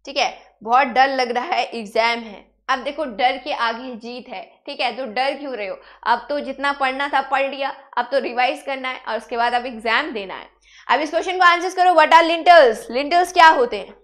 ठीक है? बहुत डर लग रहा है एग्ज़ाम है। अब देखो, डर के आगे जीत है, ठीक है? तो डर क्यों रहे हो? अब तो जितना पढ़ना था, पढ़ लिया। अब तो रिवाइज करना है और उसके बाद अब एग्ज़ाम देना है। अब इस क्वेश्चन को आंसर करो वट आर लिंटल्स लिंटल्स क्या होते हैं?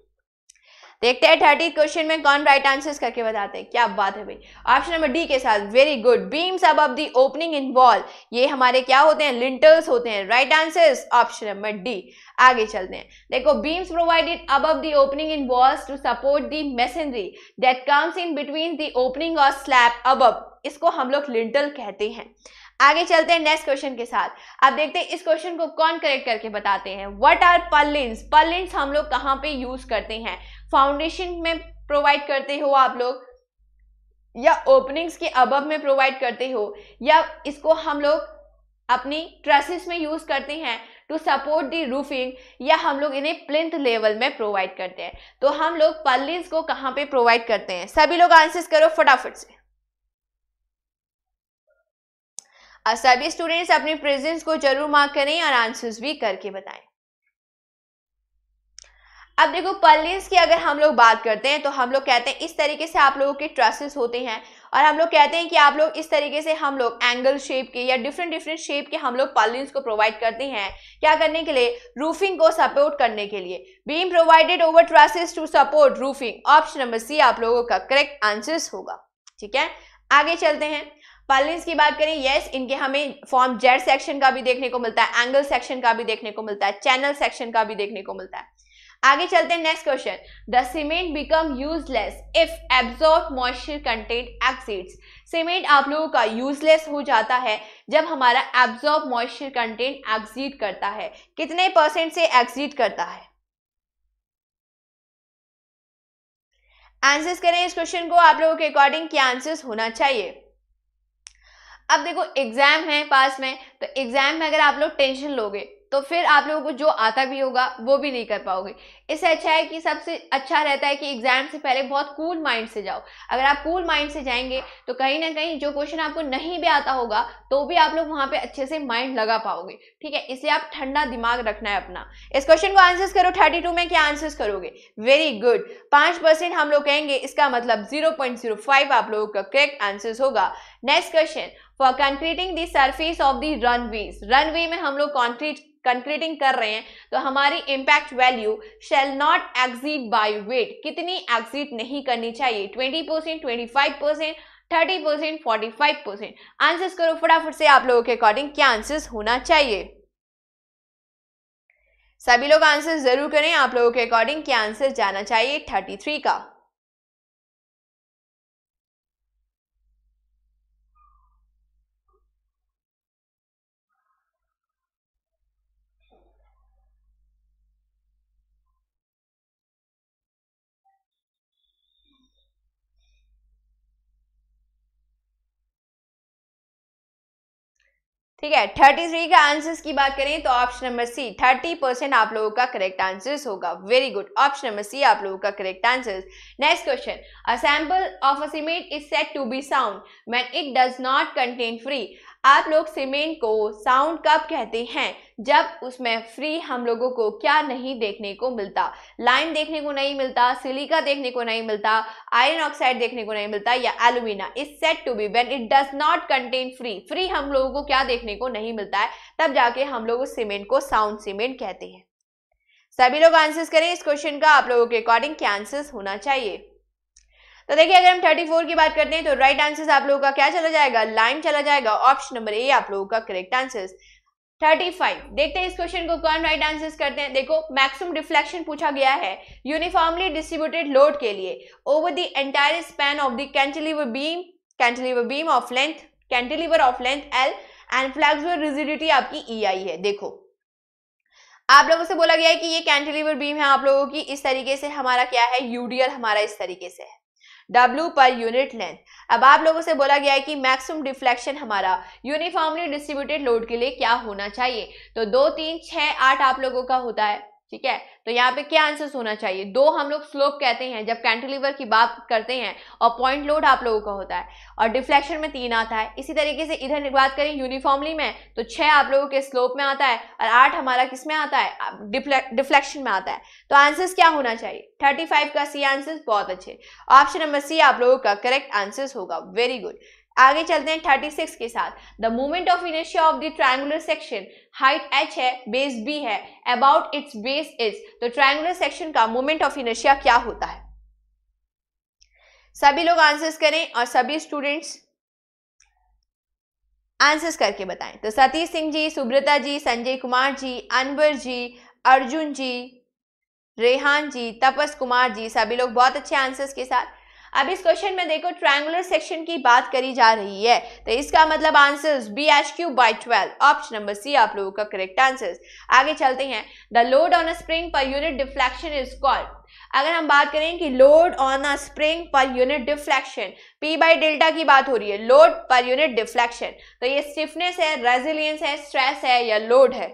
देखते हैं थर्टी क्वेश्चन में कौन राइट आंसर्स करके बताते हैं। क्या बात है भाई। ऑप्शन नंबर डी के साथ वेरी गुड बीम्स अब दी ओपनिंग इन वॉल ये हमारे क्या होते हैं? लिंटल्स होते हैं। Right answers option number D आगे चलते हैं। देखो beams provided above the opening in walls to support the masonry that comes in between the opening और स्लैब अब इसको हम लोग लिंटल कहते हैं। आगे चलते हैं नेक्स्ट क्वेश्चन के साथ। अब देखते हैं, इस क्वेश्चन को कौन करेक्ट करके बताते हैं? व्हाट आर पर्लिन्स पर्लिन्स हम लोग कहाँ पे यूज़ करते हैं? फाउंडेशन में प्रोवाइड करते हो आप लोग? या ओपनिंग्स के अबब में प्रोवाइड करते हो? या इसको हम लोग अपनी ट्रसेस में यूज़ करते हैं टू सपोर्ट दी रूफिंग या हम लोग इन्हें प्लिंथ लेवल में प्रोवाइड करते हैं? तो हम लोग पल्लीज को कहाँ पे प्रोवाइड करते हैं? सभी लोग आंसर्स करो फटाफट से। और सभी स्टूडेंट्स अपने प्रेजेंस को ज़रूर मार्क करें और आंसर्स भी करके बताएँ। अब देखो पर्लिन्स की अगर हम लोग बात करते हैं तो हम लोग कहते हैं, इस तरीके से आप लोगों के ट्रसेस होते हैं। और हम लोग कहते हैं कि आप लोग इस तरीके से हम लोग एंगल शेप के या डिफरेंट डिफरेंट शेप के हम लोग पर्लिन्स को प्रोवाइड करते हैं, क्या करने के लिए? रूफिंग को सपोर्ट करने के लिए। Beam provided over trusses to support roofing option number C आप लोगों का करेक्ट आंसर होगा। ठीक है? आगे चलते हैं। पर्लिन्स की बात करें यस इनके हमें फॉर्म जेड सेक्शन का भी देखने को मिलता है एंगल सेक्शन का भी देखने को मिलता है चैनल सेक्शन का भी देखने को मिलता है। आगे चलते हैं next question the cement become useless if absorb moisture content exceeds cement आप लोगों का यूजलेस हो जाता है जब हमारा एब्जॉर्ब मॉइस्चर कंटेंट एक्सीड करता है। कितने परसेंट से एक्सीड करता है? आंसर्स करें इस क्वेश्चन को। आप लोगों के अकॉर्डिंग क्या आंसर्स होना चाहिए। अब देखो एग्ज़ाम है पास में तो एग्ज़ाम में अगर आप लोग टेंशन लोगे तो फिर आप लोगों को जो आता भी होगा, वो भी नहीं कर पाओगे। इससे अच्छा है कि सबसे अच्छा रहता है कि एग्ज़ाम से पहले बहुत कूल माइंड से जाओ। अगर आप कूल माइंड से जाएँगे तो कहीं ना कहीं जो क्वेश्चन आपको नहीं भी आता होगा तो भी आप लोग वहाँ पे अच्छे से माइंड लगा पाओगे। ठीक है? इसलिए आप ठंडा दिमाग रखना है अपना। इस क्वेश्चन को आंसर करो। थर्टी में क्या आंसर करोगे? वेरी गुड पाँच हम लोग कहेंगे, इसका मतलब ज़ीरो आप लोगों का करेक्ट आंसर होगा। Next question for concreting the surface of the runways runway में हम लोग कॉन्क्रीट कंक्रीटिंग कर रहे हैं तो हमारी impact value shall not exceed by weight कितनी एग्जिट नहीं करनी चाहिए? 20 percent twenty five percent thirty percent forty five percent answers करो फटाफट से आप लोगों के अकॉर्डिंग क्या आंसर्स होना चाहिए? सभी लोग आंसर ज़रूर करें, आप लोगों के अकॉर्डिंग क्या आंसर जाना चाहिए? 33 का। ठीक है थर्टी थ्री का आंसर्स की बात करें तो option number C thirty percent आप लोगों का करेक्ट आंसर्स होगा। Very good option number C आप लोगों का correct answers next question a sample of a cement is set to be sound man it does not contain free आप लोग सीमेंट को साउंड कब कहते हैं? जब उसमें फ्री हम लोगों को क्या नहीं देखने को मिलता? लाइन देखने को नहीं मिलता सिलिका देखने को नहीं मिलता आयरन ऑक्साइड देखने को नहीं मिलता या alumina is set to be when it does not contain free free हम लोगों को क्या देखने को नहीं मिलता है? तब जाके हम लोग उस सीमेंट को साउंड सीमेंट कहते हैं। सभी लोग आंसर्स करें इस क्वेश्चन का, आप लोगों के अकॉर्डिंग क्या आंसर्स होना चाहिए। तो देखिए, अगर हम 34 की बात करते हैं तो राइट आंसर आप लोगों का क्या चला जाएगा? लाइन चला जाएगा। ऑप्शन नंबर ए आप लोगों का करेक्ट आंसर 35 देखते हैं इस क्वेश्चन को कौन राइट आंसर्स करते हैं। देखो मैक्सिमम डिफ्लेक्शन पूछा गया है यूनिफॉर्मली डिस्ट्रीब्यूटेड लोड के लिए। Over the entire span of the cantilever beam cantilever beam of length cantilever of length L and flexible rigidity आपकी ई e आई है। देखो, आप लोगों से बोला गया है कि ये कैंटिलीवर बीम है आप लोगों की। इस तरीके से हमारा क्या है? यूडीएल हमारा इस तरीके से है। W पर यूनिट लेंथ अब आप लोगों से बोला गया है कि मैक्सिमम डिफ्लेक्शन हमारा यूनिफॉर्मली डिस्ट्रीब्यूटेड लोड के लिए क्या होना चाहिए? तो दो, तीन छः आठ आप लोगों का होता है। ठीक है? तो यहाँ पे क्या आंसर होना चाहिए? दो हम लोग स्लोप कहते हैं, जब कैंटिलीवर की बात करते हैं, और पॉइंट लोड आप लोगों का होता है, और डिफ्लेक्शन में तीन आता है। इसी तरीके से इधर बात करें यूनिफॉर्मली में तो छह आप लोगों के स्लोप में आता है, और आठ हमारा किसमें आता है? डिफ्लेक्शन में आता है। तो आंसर्स क्या होना चाहिए? थर्टी का सी आंसर्स बहुत अच्छे। ऑप्शन नंबर सी आप लोगों का करेक्ट आंसर्स होगा। वेरी गुड आगे चलते हैं 36 के साथ। The movement of इनिशिया of the triangular section height h है बेस b है अबाउट इट्स बेस इज़ तो ट्रायंगुलर सेक्शन का मूवमेंट ऑफ़ इनिशिया क्या होता है? सभी लोग आंसर्स करें और सभी स्टूडेंट्स आंसर्स करके बताएँ। तो सतीश सिंह जी, सुब्रता जी, संजय कुमार जी, अनवर जी, अर्जुन जी, रेहान जी, तपस कुमार जी, सभी लोग बहुत अच्छे आंसर्स के साथ। अब इस क्वेश्चन में देखो ट्रायंगुलर सेक्शन की बात करी जा रही है। तो इसका मतलब answer B H cube by twelve option number C आप लोगों का करेक्ट आंसर आगे चलते हैं। The load on a spring per unit deflection is called अगर हम बात करें कि load on a spring per unit deflection P by delta की बात हो रही है। लोड पर यूनिट डिफ्लेक्शन तो ये स्टिफनेस है रेजिलियंस है स्ट्रेस है या लोड है।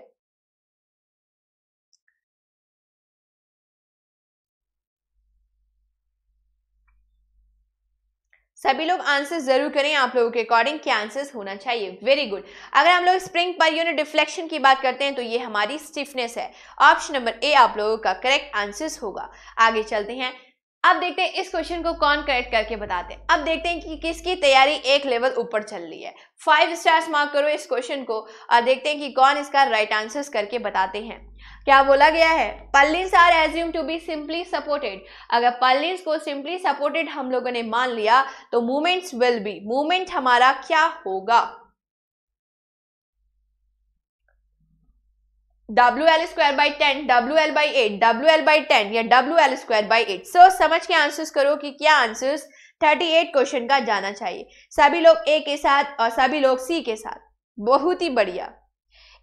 सभी लोग आंसर ज़रूर करें, आप लोगों के अकॉर्डिंग क्या आंसर्स होना चाहिए। वेरी गुड अगर हम लोग स्प्रिंग पर यूनिट डिफ्लेक्शन की बात करते हैं तो ये हमारी स्टिफनेस है। ऑप्शन नंबर ए आप लोगों का करेक्ट आंसर होगा। आगे चलते हैं। अब देखते हैं इस क्वेश्चन को कौन करेक्ट करके बताते हैं। अब देखते हैं कि किसकी तैयारी एक लेवल ऊपर चल रही है। फाइव स्टार्स मार्क करो इस क्वेश्चन को। और देखते हैं कि कौन इसका राइट right आंसर्स करके बताते हैं। क्या बोला गया है? Purlins are assume to be simply supported अगर पल्लिन्स को सिंपली सपोर्टेड हम लोगों ने मान लिया तो मूवमेंट्स विल बी मूवमेंट हमारा क्या होगा? W L square by ten W L by eight W L by ten या W L square by eight so समझ के आंसर्स करो कि क्या आंसर्स थर्टी एट क्वेश्चन का जाना चाहिए। सभी लोग ए के साथ और सभी लोग सी के साथ। बहुत ही बढ़िया।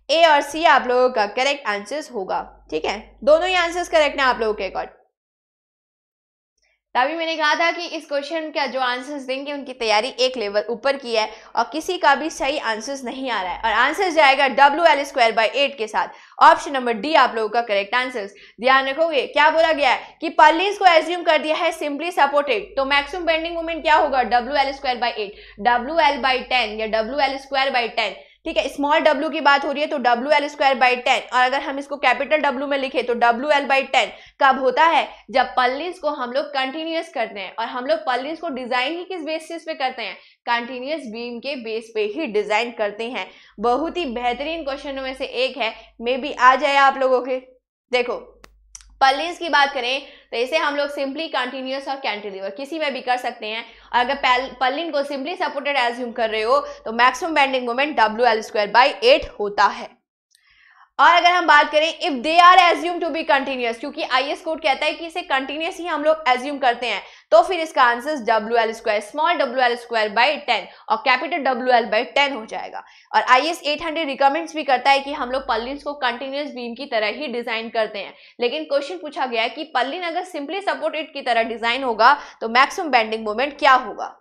ए और सी आप लोगों का करेक्ट आंसर होगा, ठीक है? दोनों ही आंसर्स करेक्ट हैं आप लोगों के अकॉर्ड तभी मैंने कहा था कि इस क्वेश्चन का जो आंसर्स देंगे, उनकी तैयारी एक लेवल ऊपर की है और किसी का भी सही आंसर्स नहीं आ रहा है। और आंसर्स जाएगा W L square by eight के साथ। ऑप्शन नंबर डी आप लोगों का करेक्ट आंसर्स ध्यान रखोगे, क्या बोला गया है? कि पर्लिस को एज्यूम कर दिया है सिंपली सपोर्टेड तो मैक्सिमम बेंडिंग मोमेंट क्या होगा? W L square by eight W L by ten या W L square by ten ठीक है स्मॉल डब्ल्यू की बात हो रही है तो W L square by ten और अगर हम इसको कैपिटल डब्ल्यू में लिखे तो डब्ल्यू एल बाई टेन कब होता है? जब पल्लिस को हम लोग कंटिन्यूस करते हैं और हम लोग पल्लिस को डिज़ाइन ही किस बेसिस पे करते हैं? कंटिन्यूस बीम के बेस पे ही डिज़ाइन करते हैं। बहुत ही बेहतरीन क्वेश्चनों में से एक है। मे बी आ जाए आप लोगों के। देखो पल्लिन्स की बात करें तो इसे हम लोग सिंपली कंटिन्यूस और कैंटिलीवर किसी में भी कर सकते हैं। और अगर पल्लिन को सिंपली सपोर्टेड एज्यूम कर रहे हो तो maximum bending moment W L square by eight होता है। और अगर हम बात करें if they are assume to be continuous क्योंकि आई एस कोड कहता है कि इसे कंटिन्यूस ही हम लोग एज्यूम करते हैं तो फिर इसका answer W L square small W L square by ten और capital W L by ten हो जाएगा। और I S eight hundred recommends भी करता है कि हम लोग पल्लिन्स को कंटिन्यूस बीम की तरह ही डिज़ाइन करते हैं। लेकिन क्वेश्चन पूछा गया है कि पल्लिन अगर सिंपली सपोर्टेड की तरह डिज़ाइन होगा तो मैक्सिमम बेंडिंग मोमेंट क्या होगा?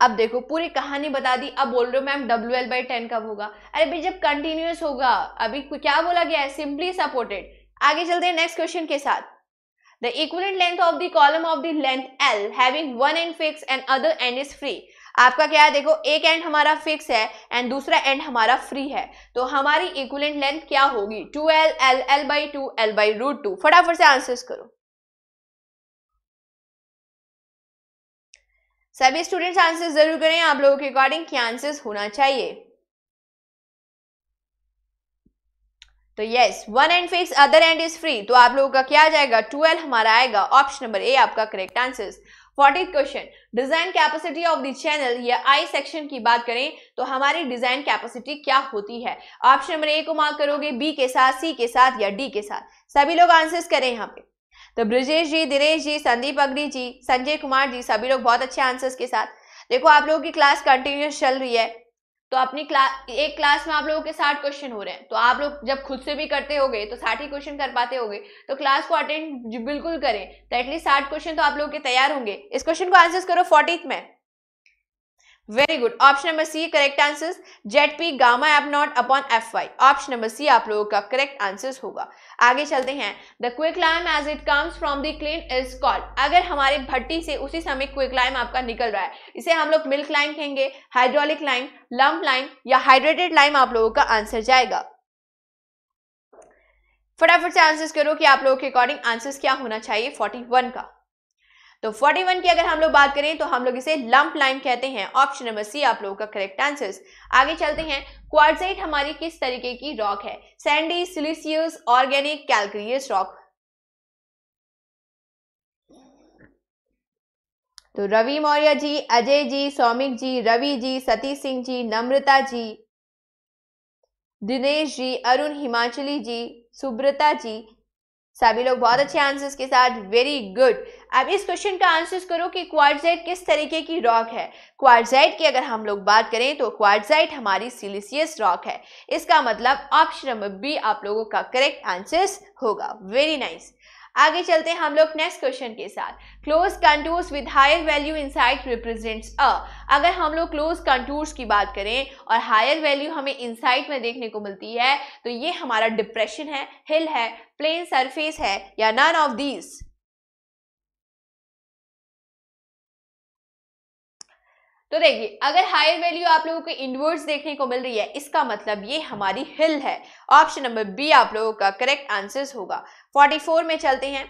अब देखो, पूरी कहानी बता दी। अब बोल रहे हो ma'am W L by ten कब होगा? अरे भाई, जब कंटिन्यूस होगा। अभी क्या बोला गया है? सिंपली सपोर्टेड आगे चलते हैं नेक्स्ट क्वेश्चन के साथ। The equivalent length of the column of the length L having one end fix and other end is free आपका क्या है? देखो, एक एंड हमारा फिक्स है एंड दूसरा एंड हमारा फ्री है। तो हमारी इक्वलेंट लेंथ क्या होगी? Two L L L by two L by root two फटाफट से आंसर्स करो। सभी स्टूडेंट्स आंसर ज़रूर करें। आप लोगों के अकॉर्डिंग क्या आंसर्स होना चाहिए। तो yes one end fix other end is free तो आप लोगों का क्या जाएगा? ट्वेल्व हमारा आएगा। ऑप्शन नंबर ए आपका correct answer forty question design capacity of the channel या आई सेक्शन की बात करें तो हमारी डिज़ाइन कैपेसिटी क्या होती है? ऑप्शन नंबर ए को मार्क करोगे बी के साथ सी के साथ या डी के साथ। सभी लोग आंसर्स करें यहाँ पे। तो ब्रजेश जी, दिनेश जी, संदीप अग्नि जी, संजय कुमार जी, सभी लोग बहुत अच्छे आंसर्स के साथ। देखो, आप लोगों की क्लास कंटिन्यूस चल रही है। तो अपनी क्लास एक क्लास में आप लोगों के साठ क्वेश्चन हो रहे हैं। तो आप लोग जब खुद से भी करते हो तो साठ ही क्वेश्चन कर पाते होगे। तो क्लास को अटेंड बिल्कुल करें। तो एटलीस्ट साठ क्वेश्चन तो आप लोगों के तैयार होंगे। इस क्वेश्चन को आंसर करो फोर्टीथ में। Very good option number C correct answer Z P gamma app not upon F Y option number C आप लोगों का करेक्ट आंसर होगा। आगे चलते हैं। The quick lime as it comes from the clean is called अगर हमारे भट्टी से उसी समय क्विक लाइम आपका निकल रहा है, इसे हम लोग मिल्क लाइम कहेंगे हाइड्रोलिक लाइम लम्प लाइम या हाइड्रेटेड लाइम आप लोगों का आंसर जाएगा। फटाफट से आंसर्स करो कि आप लोगों के अकॉर्डिंग आंसर्स क्या होना चाहिए 41 का। तो 41 की अगर हम लोग बात करें तो हम लोग इसे लंप लाइन कहते हैं। ऑप्शन नंबर सी आप लोगों का करेक्ट आंसर आगे चलते हैं। क्वार्टजाइट हमारी किस तरीके की रॉक है? Sandy siliceous organic calcareous rock तो रवि मौर्य जी अजय जी सौमिक जी रवि जी सतीश सिंह जी नम्रता जी दिनेश जी अरुण हिमाचली जी सुब्रता जी। सभी लोग बहुत अच्छे आंसर्स के साथ। वेरी गुड अब इस क्वेश्चन का आंसर्स करो कि क्वार्टजाइट किस तरीके की रॉक है। क्वार्टजाइट की अगर हम लोग बात करें तो क्वार्टजाइट हमारी सिलिसियस रॉक है। इसका मतलब ऑप्शन नंबर बी आप लोगों का करेक्ट आंसर होगा। Very nice. आगे चलते हैं हम लोग नेक्स्ट क्वेश्चन के साथ। Close contours with higher value inside represents a अगर हम लोग क्लोज कंटूर्स की बात करें और हायर वैल्यू हमें इनसाइड में देखने को मिलती है तो ये हमारा डिप्रेशन है हिल है प्लेन सरफेस है, या नन ऑफ़ दीज तो देखिए, अगर हायर वैल्यू आप लोगों को इनवर्स देखने को मिल रही है, इसका मतलब ये हमारी हिल है। ऑप्शन नंबर बी आप लोगों का करेक्ट आंसर होगा। 44 में चलते हैं।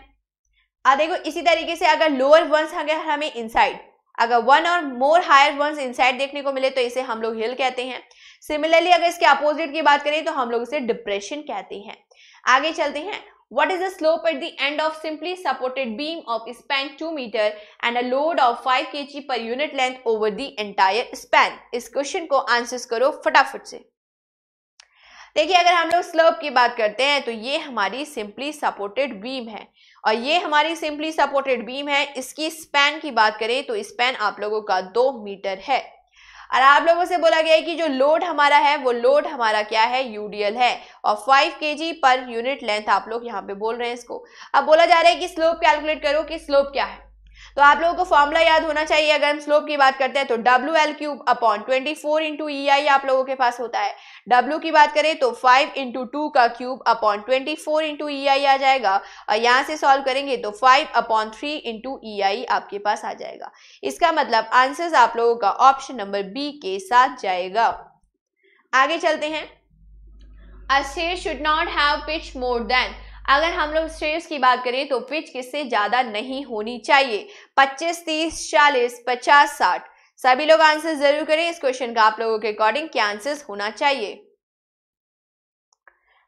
आ, देखो, इसी तरीके से अगर लोअर वंस अगर हमें इनसाइड अगर वन और मोर हायर वंस इनसाइड देखने को मिले तो इसे हम लोग हिल कहते हैं। सिमिलरली अगर इसके अपोजिट की बात करें तो हम लोग इसे डिप्रेशन कहते हैं। आगे चलते हैं। What is the slope at the end of simply supported beam of span 2 meter and a load of 5 kg per unit length over the entire span? इस क्वेश्चन को आंसर्स करो फटाफट से। देखिए, अगर हम लोग स्लोप की बात करते हैं तो ये हमारी सिंपली सपोर्टेड बीम है। और ये हमारी सिंपली सपोर्टेड बीम है, इसकी स्पैन की बात करें तो स्पैन आप लोगों का दो मीटर है। और आप लोगों से बोला गया है कि जो लोड हमारा है, वो लोड हमारा क्या है? यूडीएल है। और 5 के पर यूनिट लेंथ आप लोग यहाँ पे बोल रहे हैं इसको। अब बोला जा रहा है कि स्लोप कैलकुलेट करो कि स्लोप क्या है। तो आप लोगों को फॉर्मूला याद होना चाहिए। अगर हम स्लोप की बात करते हैं तो W L cube upon twenty four into E I आप लोगों के पास होता है। डब्ल्यू की बात करें तो फाइव इंटू टू का cube upon twenty four into आ जाएगा। और यहाँ से सॉल्व करेंगे तो five upon three into E आपके पास आ जाएगा। इसका मतलब आंसर आप लोगों का ऑप्शन नंबर बी के साथ जाएगा। आगे चलते हैं। Shade should not have pitch more than अगर हम लोग स्टेज की बात करें तो पिच किससे ज़्यादा नहीं होनी चाहिए? 25, 30, 40, 50, 60 सभी लोग आंसर ज़रूर करें। इस क्वेश्चन का आप लोगों के अकॉर्डिंग क्या आंसर होना चाहिए?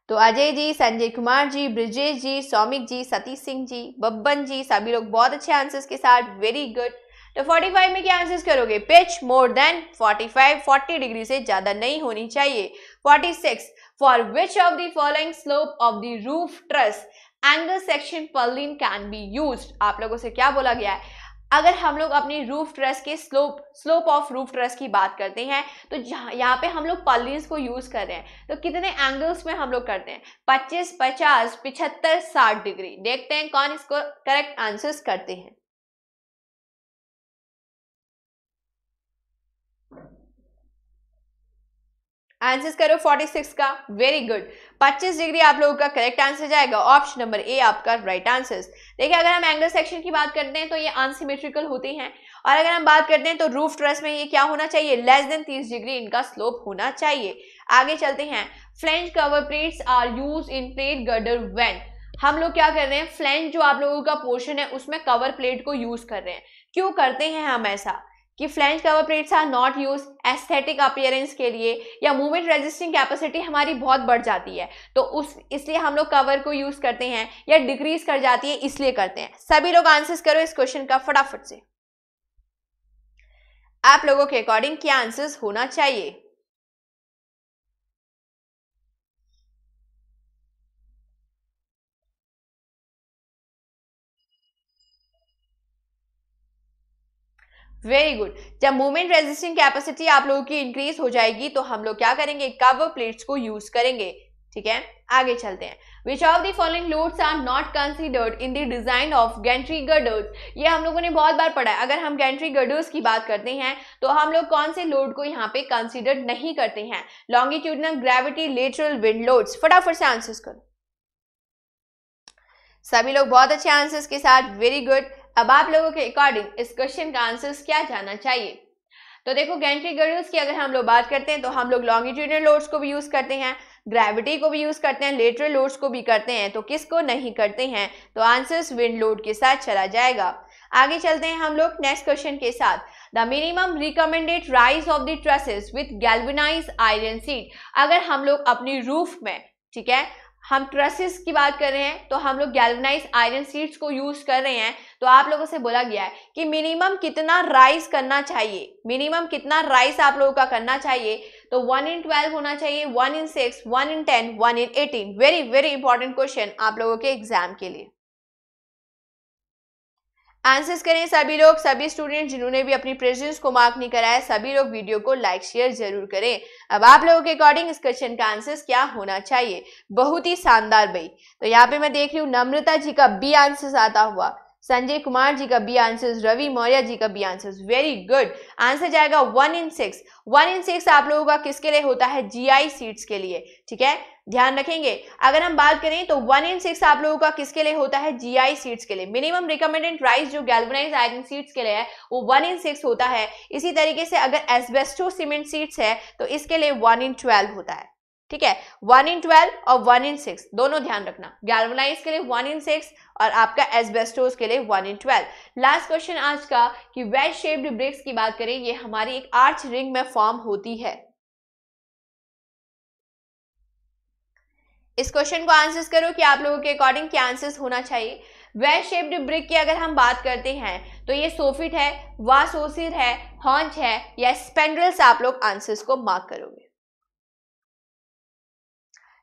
तो अजय जी, संजय कुमार जी, ब्रिजेश जी, सौमिक जी, सतीश सिंह जी, बब्बन जी, सभी लोग बहुत अच्छे आंसर्स के साथ। वेरी गुड तो 45 में क्या आंसर्स करोगे? पिच मोर देन 45 40 डिग्री से ज़्यादा नहीं होनी चाहिए। 46 For which of the following slope of the roof truss angle section purlin can be used? आप लोगों से क्या बोला गया है? अगर हम लोग अपनी रूफ ट्रस के slope slope of roof truss की बात करते हैं तो यहाँ पे हम लोग पलिस को यूज़ कर रहे हैं। तो कितने एंगल्स में हम लोग करते हैं? 25, 50, पिछहत्तर 60 डिग्री। देखते हैं कौन इसको करेक्ट आंसर्स करते हैं। आंसर करो 46 का। वेरी गुड 25 डिग्री आप लोगों का करेक्ट आंसर जाएगा। ऑप्शन नंबर ए आपका राइट आंसर देखिए, अगर हम एंगल सेक्शन की बात करते हैं तो ये अनसिमेट्रिकल होते हैं। और अगर हम बात करते हैं तो रूफ ट्रस में ये क्या होना चाहिए? लेस देन 30 डिग्री इनका स्लोप होना चाहिए। आगे चलते हैं। Flange cover plates are use in plate girder when हम लोग क्या कर रहे हैं? फ्लेंज जो आप लोगों का पोर्शन है, उसमें कवर प्लेट को यूज़ कर रहे हैं। क्यों करते हैं हम ऐसा? कि flange cover plates are not use aesthetic appearance के लिए या मूवमेंट रेजिस्टिंग कैपेसिटी हमारी बहुत बढ़ जाती है। तो उस, इसलिए हम लोग कवर को यूज़ करते हैं या डिक्रीज कर जाती है, इसलिए करते हैं। सभी लोग आंसर्स करो इस क्वेश्चन का फटाफट से। आप लोगों के अकॉर्डिंग क्या आंसर्स होना चाहिए? वेरी गुड जब मूवमेंट रेजिस्टिंग कैपेसिटी आप लोगों की इंक्रीज हो जाएगी तो हम लोग क्या करेंगे? कवर प्लेट्स को यूज़ करेंगे। ठीक है? आगे चलते हैं। Which of the following loads are not considered in the design of gantry girders ये हम लोगों ने बहुत बार पढ़ा है। अगर हम गैंट्री गर्डर्स की बात करते हैं तो हम लोग कौन से लोड को यहाँ पे कंसिडर नहीं करते हैं? Longitudinal gravity lateral wind loads फटाफट से आंसर्स करो। सभी लोग बहुत अच्छे आंसर्स के साथ। वेरी गुड अब आप लोगों के अकॉर्डिंग इस क्वेश्चन का आंसर क्या जाना चाहिए? तो देखो गैंट्री गर्डल्स की अगर हम लोग बात करते हैं तो हम लोग लॉन्गिट्यूडनल लोड्स को भी यूज़ करते हैं ग्रेविटी को भी यूज़ करते हैं लेटरल लोड्स को भी करते हैं तो किसको नहीं करते हैं? तो आंसर्स विंड लोड के साथ चला जाएगा। आगे चलते हैं हम लोग नेक्स्ट क्वेश्चन के साथ। The minimum recommended rise of the trusses with galvanize iron sheet अगर हम लोग अपनी रूफ में, ठीक है हम ट्रसेस की बात कर रहे हैं तो हम लोग गैल्वनाइज आयरन सीट्स को यूज़ कर रहे हैं तो आप लोगों से बोला गया है कि मिनिमम कितना राइस करना चाहिए मिनिमम कितना राइस आप लोगों का करना चाहिए तो वन इन ट्वेल्व होना चाहिए one in six one in ten one in eighteen very very important question आप लोगों के एग्ज़ाम के लिए। आंसर्स करें सभी लोग, सभी स्टूडेंट जिन्होंने भी अपनी प्रेजेंस को मार्क नहीं कराया, सभी लोग वीडियो को लाइक शेयर ज़रूर करें। अब आप लोगों के अकॉर्डिंग इस क्वेश्चन का आंसर्स क्या होना चाहिए? बहुत ही शानदार भाई। तो यहाँ पे मैं देख रही हूँ, नम्रता जी का बी आंसर आता हुआ। संजय कुमार जी का बी आंसर रवि मौर्य जी का B answer very good answer जाएगा one in six one in six आप लोगों का किसके लिए होता है? जीआई सीट्स के लिए. ठीक है? ध्यान रखेंगे. अगर हम बात करें तो वन इन सिक्स आप लोगों का किसके लिए होता है? जीआई सीट्स के लिए. मिनिमम रिकमेंडेड प्राइस जो गैल्वनाइज आयरन सीट्स के लिए है, वो वन इन सिक्स होता है. इसी तरीके से अगर एसबेस्टो सीमेंट सीट्स है तो इसके लिए वन इन ट्वेल्व होता है. ठीक है? वन इन ट्वेल्व और वन इन सिक्स दोनों ध्यान रखना। गैल्वनाइज के लिए वन इन सिक्स और आपका एसबेस्टोस के लिए one in twelve last question आज का कि वेज शेप्ड ब्रिक्स की बात करें, ये हमारी एक आर्च रिंग में फॉर्म होती है। इस क्वेश्चन को आंसर करो कि आप लोगों के अकॉर्डिंग क्या आंसर्स होना चाहिए। वेज शेप्ड ब्रिक की अगर हम बात करते हैं तो ये सोफिट है, वासोसिर है, हॉन्च है, या स्पेंड्रल्स आप लोग आंसर्स को मार्क करोगे।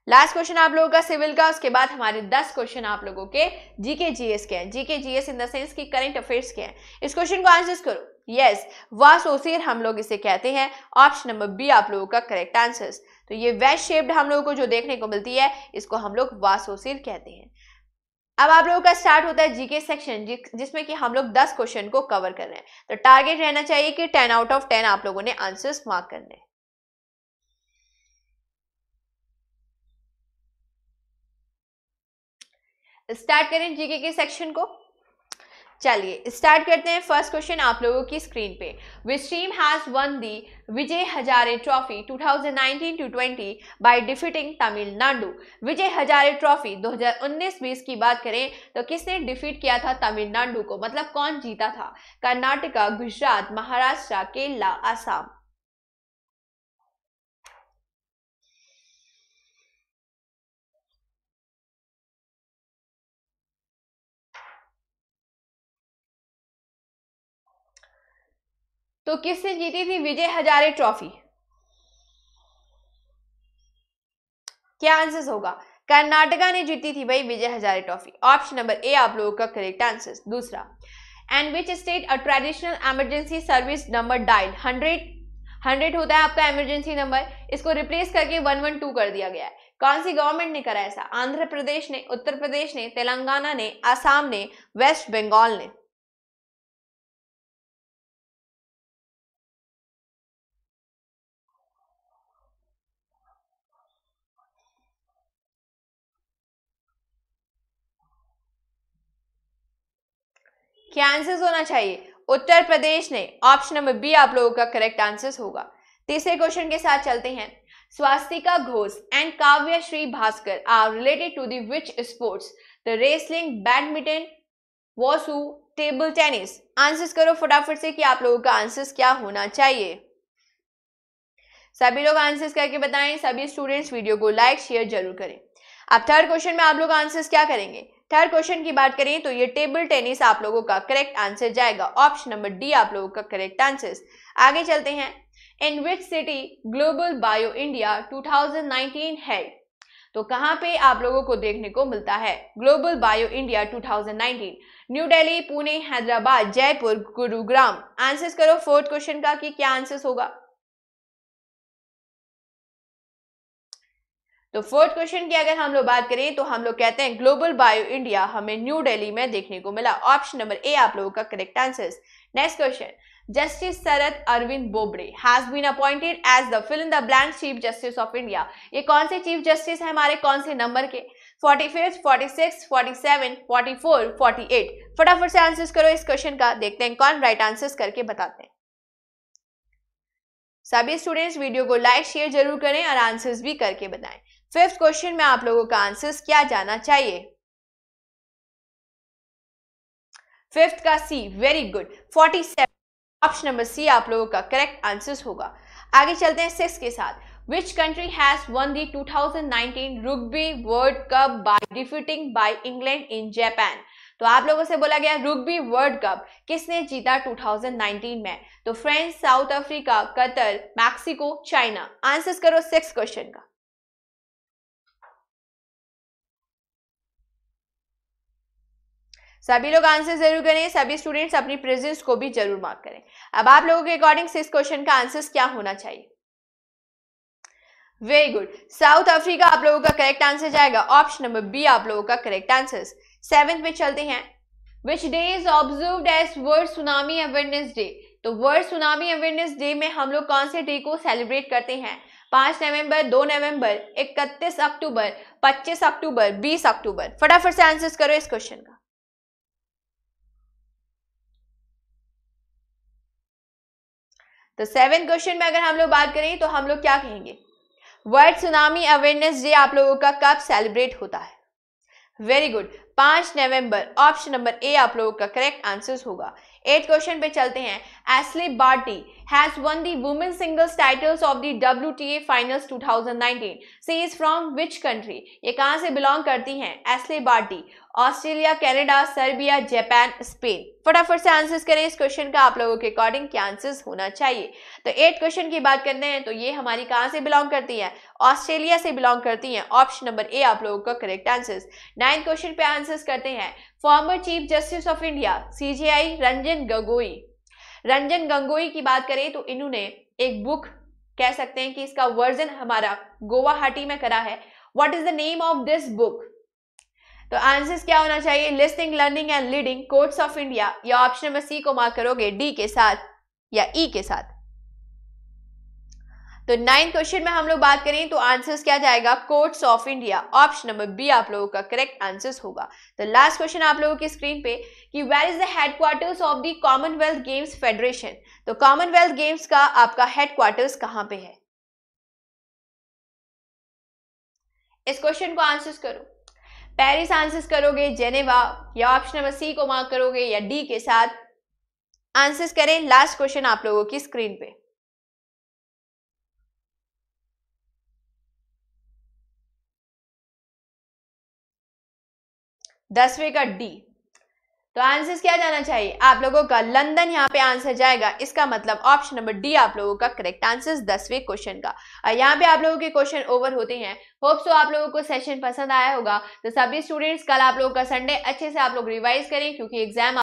लास्ट क्वेश्चन आप लोगों का सिविल का, उसके बाद हमारे दस क्वेश्चन आप लोगों के जीके जीएस के हैं। GK GS in the sense की करंट अफेयर्स के हैं। इस क्वेश्चन को आंसर करो। यस वासोसियर हम लोग इसे कहते हैं। ऑप्शन नंबर बी आप लोगों का करेक्ट आंसर तो ये वेस्ट शेप्ड हम लोगों को जो देखने को मिलती है, इसको हम लोग वासोसियर कहते हैं। अब आप लोगों का स्टार्ट होता है जीके सेक्शन जिसमें कि हम लोग 10 क्वेश्चन को कवर कर रहे हैं। तो टारगेट रहना चाहिए कि 10 आउट ऑफ़ 10 आप लोगों ने आंसर्स मार्क करने हैं। स्टार्ट करें जीके के सेक्शन को। चलिए स्टार्ट करते हैं फ़र्स्ट क्वेश्चन आप लोगों की स्क्रीन पे। Which team has won the Vijay Hazare trophy 2019 two 20 by defeating Tamil Nadu Vijay Hazare trophy 2019-20 की बात करें तो किसने डिफीट किया था तमिलनाडु को? मतलब कौन जीता था? कर्नाटका, गुजरात, महाराष्ट्र, केरला, आसाम। तो किसने जीती थी विजय हजारे ट्रॉफी? क्या आंसर होगा? कर्नाटका ने जीती थी भाई Vijay Hazare trophy. Option number A आप लोगों का करेक्ट आंसर दूसरा and which state a traditional emergency service number dial hundred hundred होता है आपका इमरजेंसी नंबर इसको रिप्लेस करके वन वन टू कर दिया गया है। कौन सी गवर्नमेंट ने करा ऐसा? आंध्र प्रदेश ने, उत्तर प्रदेश ने, तेलंगाना ने, आसाम ने वेस्ट बंगाल ने। क्या आंसर होना चाहिए? उत्तर प्रदेश ने ऑप्शन नंबर बी आप लोगों का करेक्ट आंसर होगा। तीसरे क्वेश्चन के साथ चलते हैं। Swastika Ghosh and Kavya Shri Bhaskar are related to the which sports the wrestling badminton wushu table tennis answers करो फटाफट से कि आप लोगों का आंसर्स क्या होना चाहिए। सभी लोग आंसर्स करके बताएँ, सभी स्टूडेंट्स वीडियो को लाइक शेयर ज़रूर करें। अब थर्ड क्वेश्चन में आप लोग आंसर्स क्या करेंगे? थर्ड क्वेश्चन की बात करें तो ये टेबल टेनिस आप लोगों का करेक्ट आंसर जाएगा। ऑप्शन नंबर डी आप लोगों का करेक्ट आंसर आगे चलते हैं। In which city global bio India 2019 है? तो कहाँ पे आप लोगों को देखने को मिलता है? Global bio India 2019 new Delhi Pune Hyderabad Jaipur Gurugram answers करो। फोर्थ क्वेश्चन का कि क्या आंसर्स होगा? तो फोर्थ क्वेश्चन की अगर हम लोग बात करें तो हम लोग कहते हैं ग्लोबल बायो इंडिया हमें न्यू दिल्ली में देखने को मिला। ऑप्शन नंबर ए आप लोगों का correct answer next question justice Sharad Arvind Bobde has been appointed as the fill in the blank chief justice of India ये कौन से चीफ जस्टिस है हमारे? कौन से नंबर के? 45, 46, 47, 44, 48 फटाफट से आंसर्स करो इस क्वेश्चन का। देखते हैं कौन राइट आंसर्स करके बताते हैं। सभी स्टूडेंट्स वीडियो को लाइक शेयर ज़रूर करें और आंसर्स भी करके बताएँ। फिफ्थ क्वेश्चन में आप लोगों का आंसर क्या जाना चाहिए? फिफ्थ का C very good forty seven option number C आप लोगों का करेक्ट आंसर होगा। आगे चलते हैं सिक्स के साथ। Which country has won the 2019 rugby world cup by defeating by England in Japan तो आप लोगों से बोला गया रुग्बी वर्ल्ड कप किसने जीता 2019 में? तो France South Africa, Qatar, Mexico, China. Answers करो सिक्स क्वेश्चन का। सभी लोग आंसर ज़रूर करें, सभी स्टूडेंट्स अपनी प्रेजेंस को भी ज़रूर मार्क करें। अब आप लोगों के अकॉर्डिंग सिक्स क्वेश्चन का आंसर क्या होना चाहिए? वेरी गुड साउथ अफ्रीका आप लोगों का करेक्ट आंसर जाएगा। ऑप्शन नंबर बी आप लोगों का करेक्ट आंसर सेवेंथ में चलते हैं। Which day is observe as world tsunami awareness day तो वर्ल्ड सुनामी अवेयरनेस डे में हम लोग कौन से डे को सेलिब्रेट करते हैं? पाँच नवंबर, दो नवंबर, इकतीस अक्टूबर, पच्चीस अक्टूबर, बीस अक्टूबर। फटाफट से आंसर करो इस क्वेश्चन का। तो सेवन क्वेश्चन में अगर हम लोग बात करें तो हम लोग क्या कहेंगे? वर्ल्ड सुनामी अवेयरनेस डे आप लोगों का कब सेलिब्रेट होता है? वेरी गुड पाँच नवंबर ऑप्शन नंबर ए आप लोगों का करेक्ट आंसर होगा। एट क्वेश्चन पे चलते हैं। Ashleigh Barty has won the women's singles titles of the WTA Finals 2019. She is from which country? ये कहाँ से बिलोंग करती हैं? Ashleigh Barty Australia, Canada, Serbia, Japan, Spain. फटाफट से आंसर्स करें। इस क्वेश्चन का आप लोगों के अकॉर्डिंग क्या आंसर्स होना चाहिए। तो एट क्वेश्चन की बात करते हैं तो ये हमारी कहाँ से बिलोंग करती है? ऑस्ट्रेलिया से बिलोंग करती हैं। ऑप्शन नंबर ए आप लोगों का करेक्ट आंसर्स नाइन्थ क्वेश्चन पे आंसर्स करते हैं। Former chief justice of India CJI Ranjan Gogoi Ranjan Gangohi की बात करें तो इन्होंने एक बुक कह सकते हैं कि इसका वर्जन हमारा गुवाहाटी में करा है। What is the name of this book तो आंसर्स क्या होना चाहिए? Listening learning and leading courts of India या ऑप्शन नंबर सी को मार्क करोगे डी के साथ या ई e के साथ। तो नाइन्थ क्वेश्चन में हम लोग बात करें तो आंसर्स क्या जाएगा? Courts of India option number B आप लोगों का करेक्ट आंसर्स होगा। तो लास्ट क्वेश्चन आप लोगों की स्क्रीन पे कि where is the headquarters of the Commonwealth Games Federation तो कॉमनवेल्थ गेम्स का आपका हेडक्वार्टर्स कहाँ पे है? इस क्वेश्चन को आंसर्स करो। पेरिस आंसर्स करोगे जेनेवा या ऑप्शन नंबर सी को मार्क करोगे या डी के साथ आंसर्स करें। लास्ट क्वेश्चन आप लोगों की स्क्रीन पे। दसवें का डी। तो आंसर क्या जाना चाहिए? आप लोगों का लंदन यहाँ पे आंसर जाएगा। इसका मतलब ऑप्शन नंबर डी आप लोगों का करेक्ट आंसर दसवें क्वेश्चन का। और यहाँ पे आप लोगों के क्वेश्चन ओवर होते हैं। होप सो आप लोगों को सेशन पसंद आया होगा। तो सभी स्टूडेंट्स कल आप लोगों का संडे अच्छे से आप लोग रिवाइज करें, क्योंकि एग्ज़ाम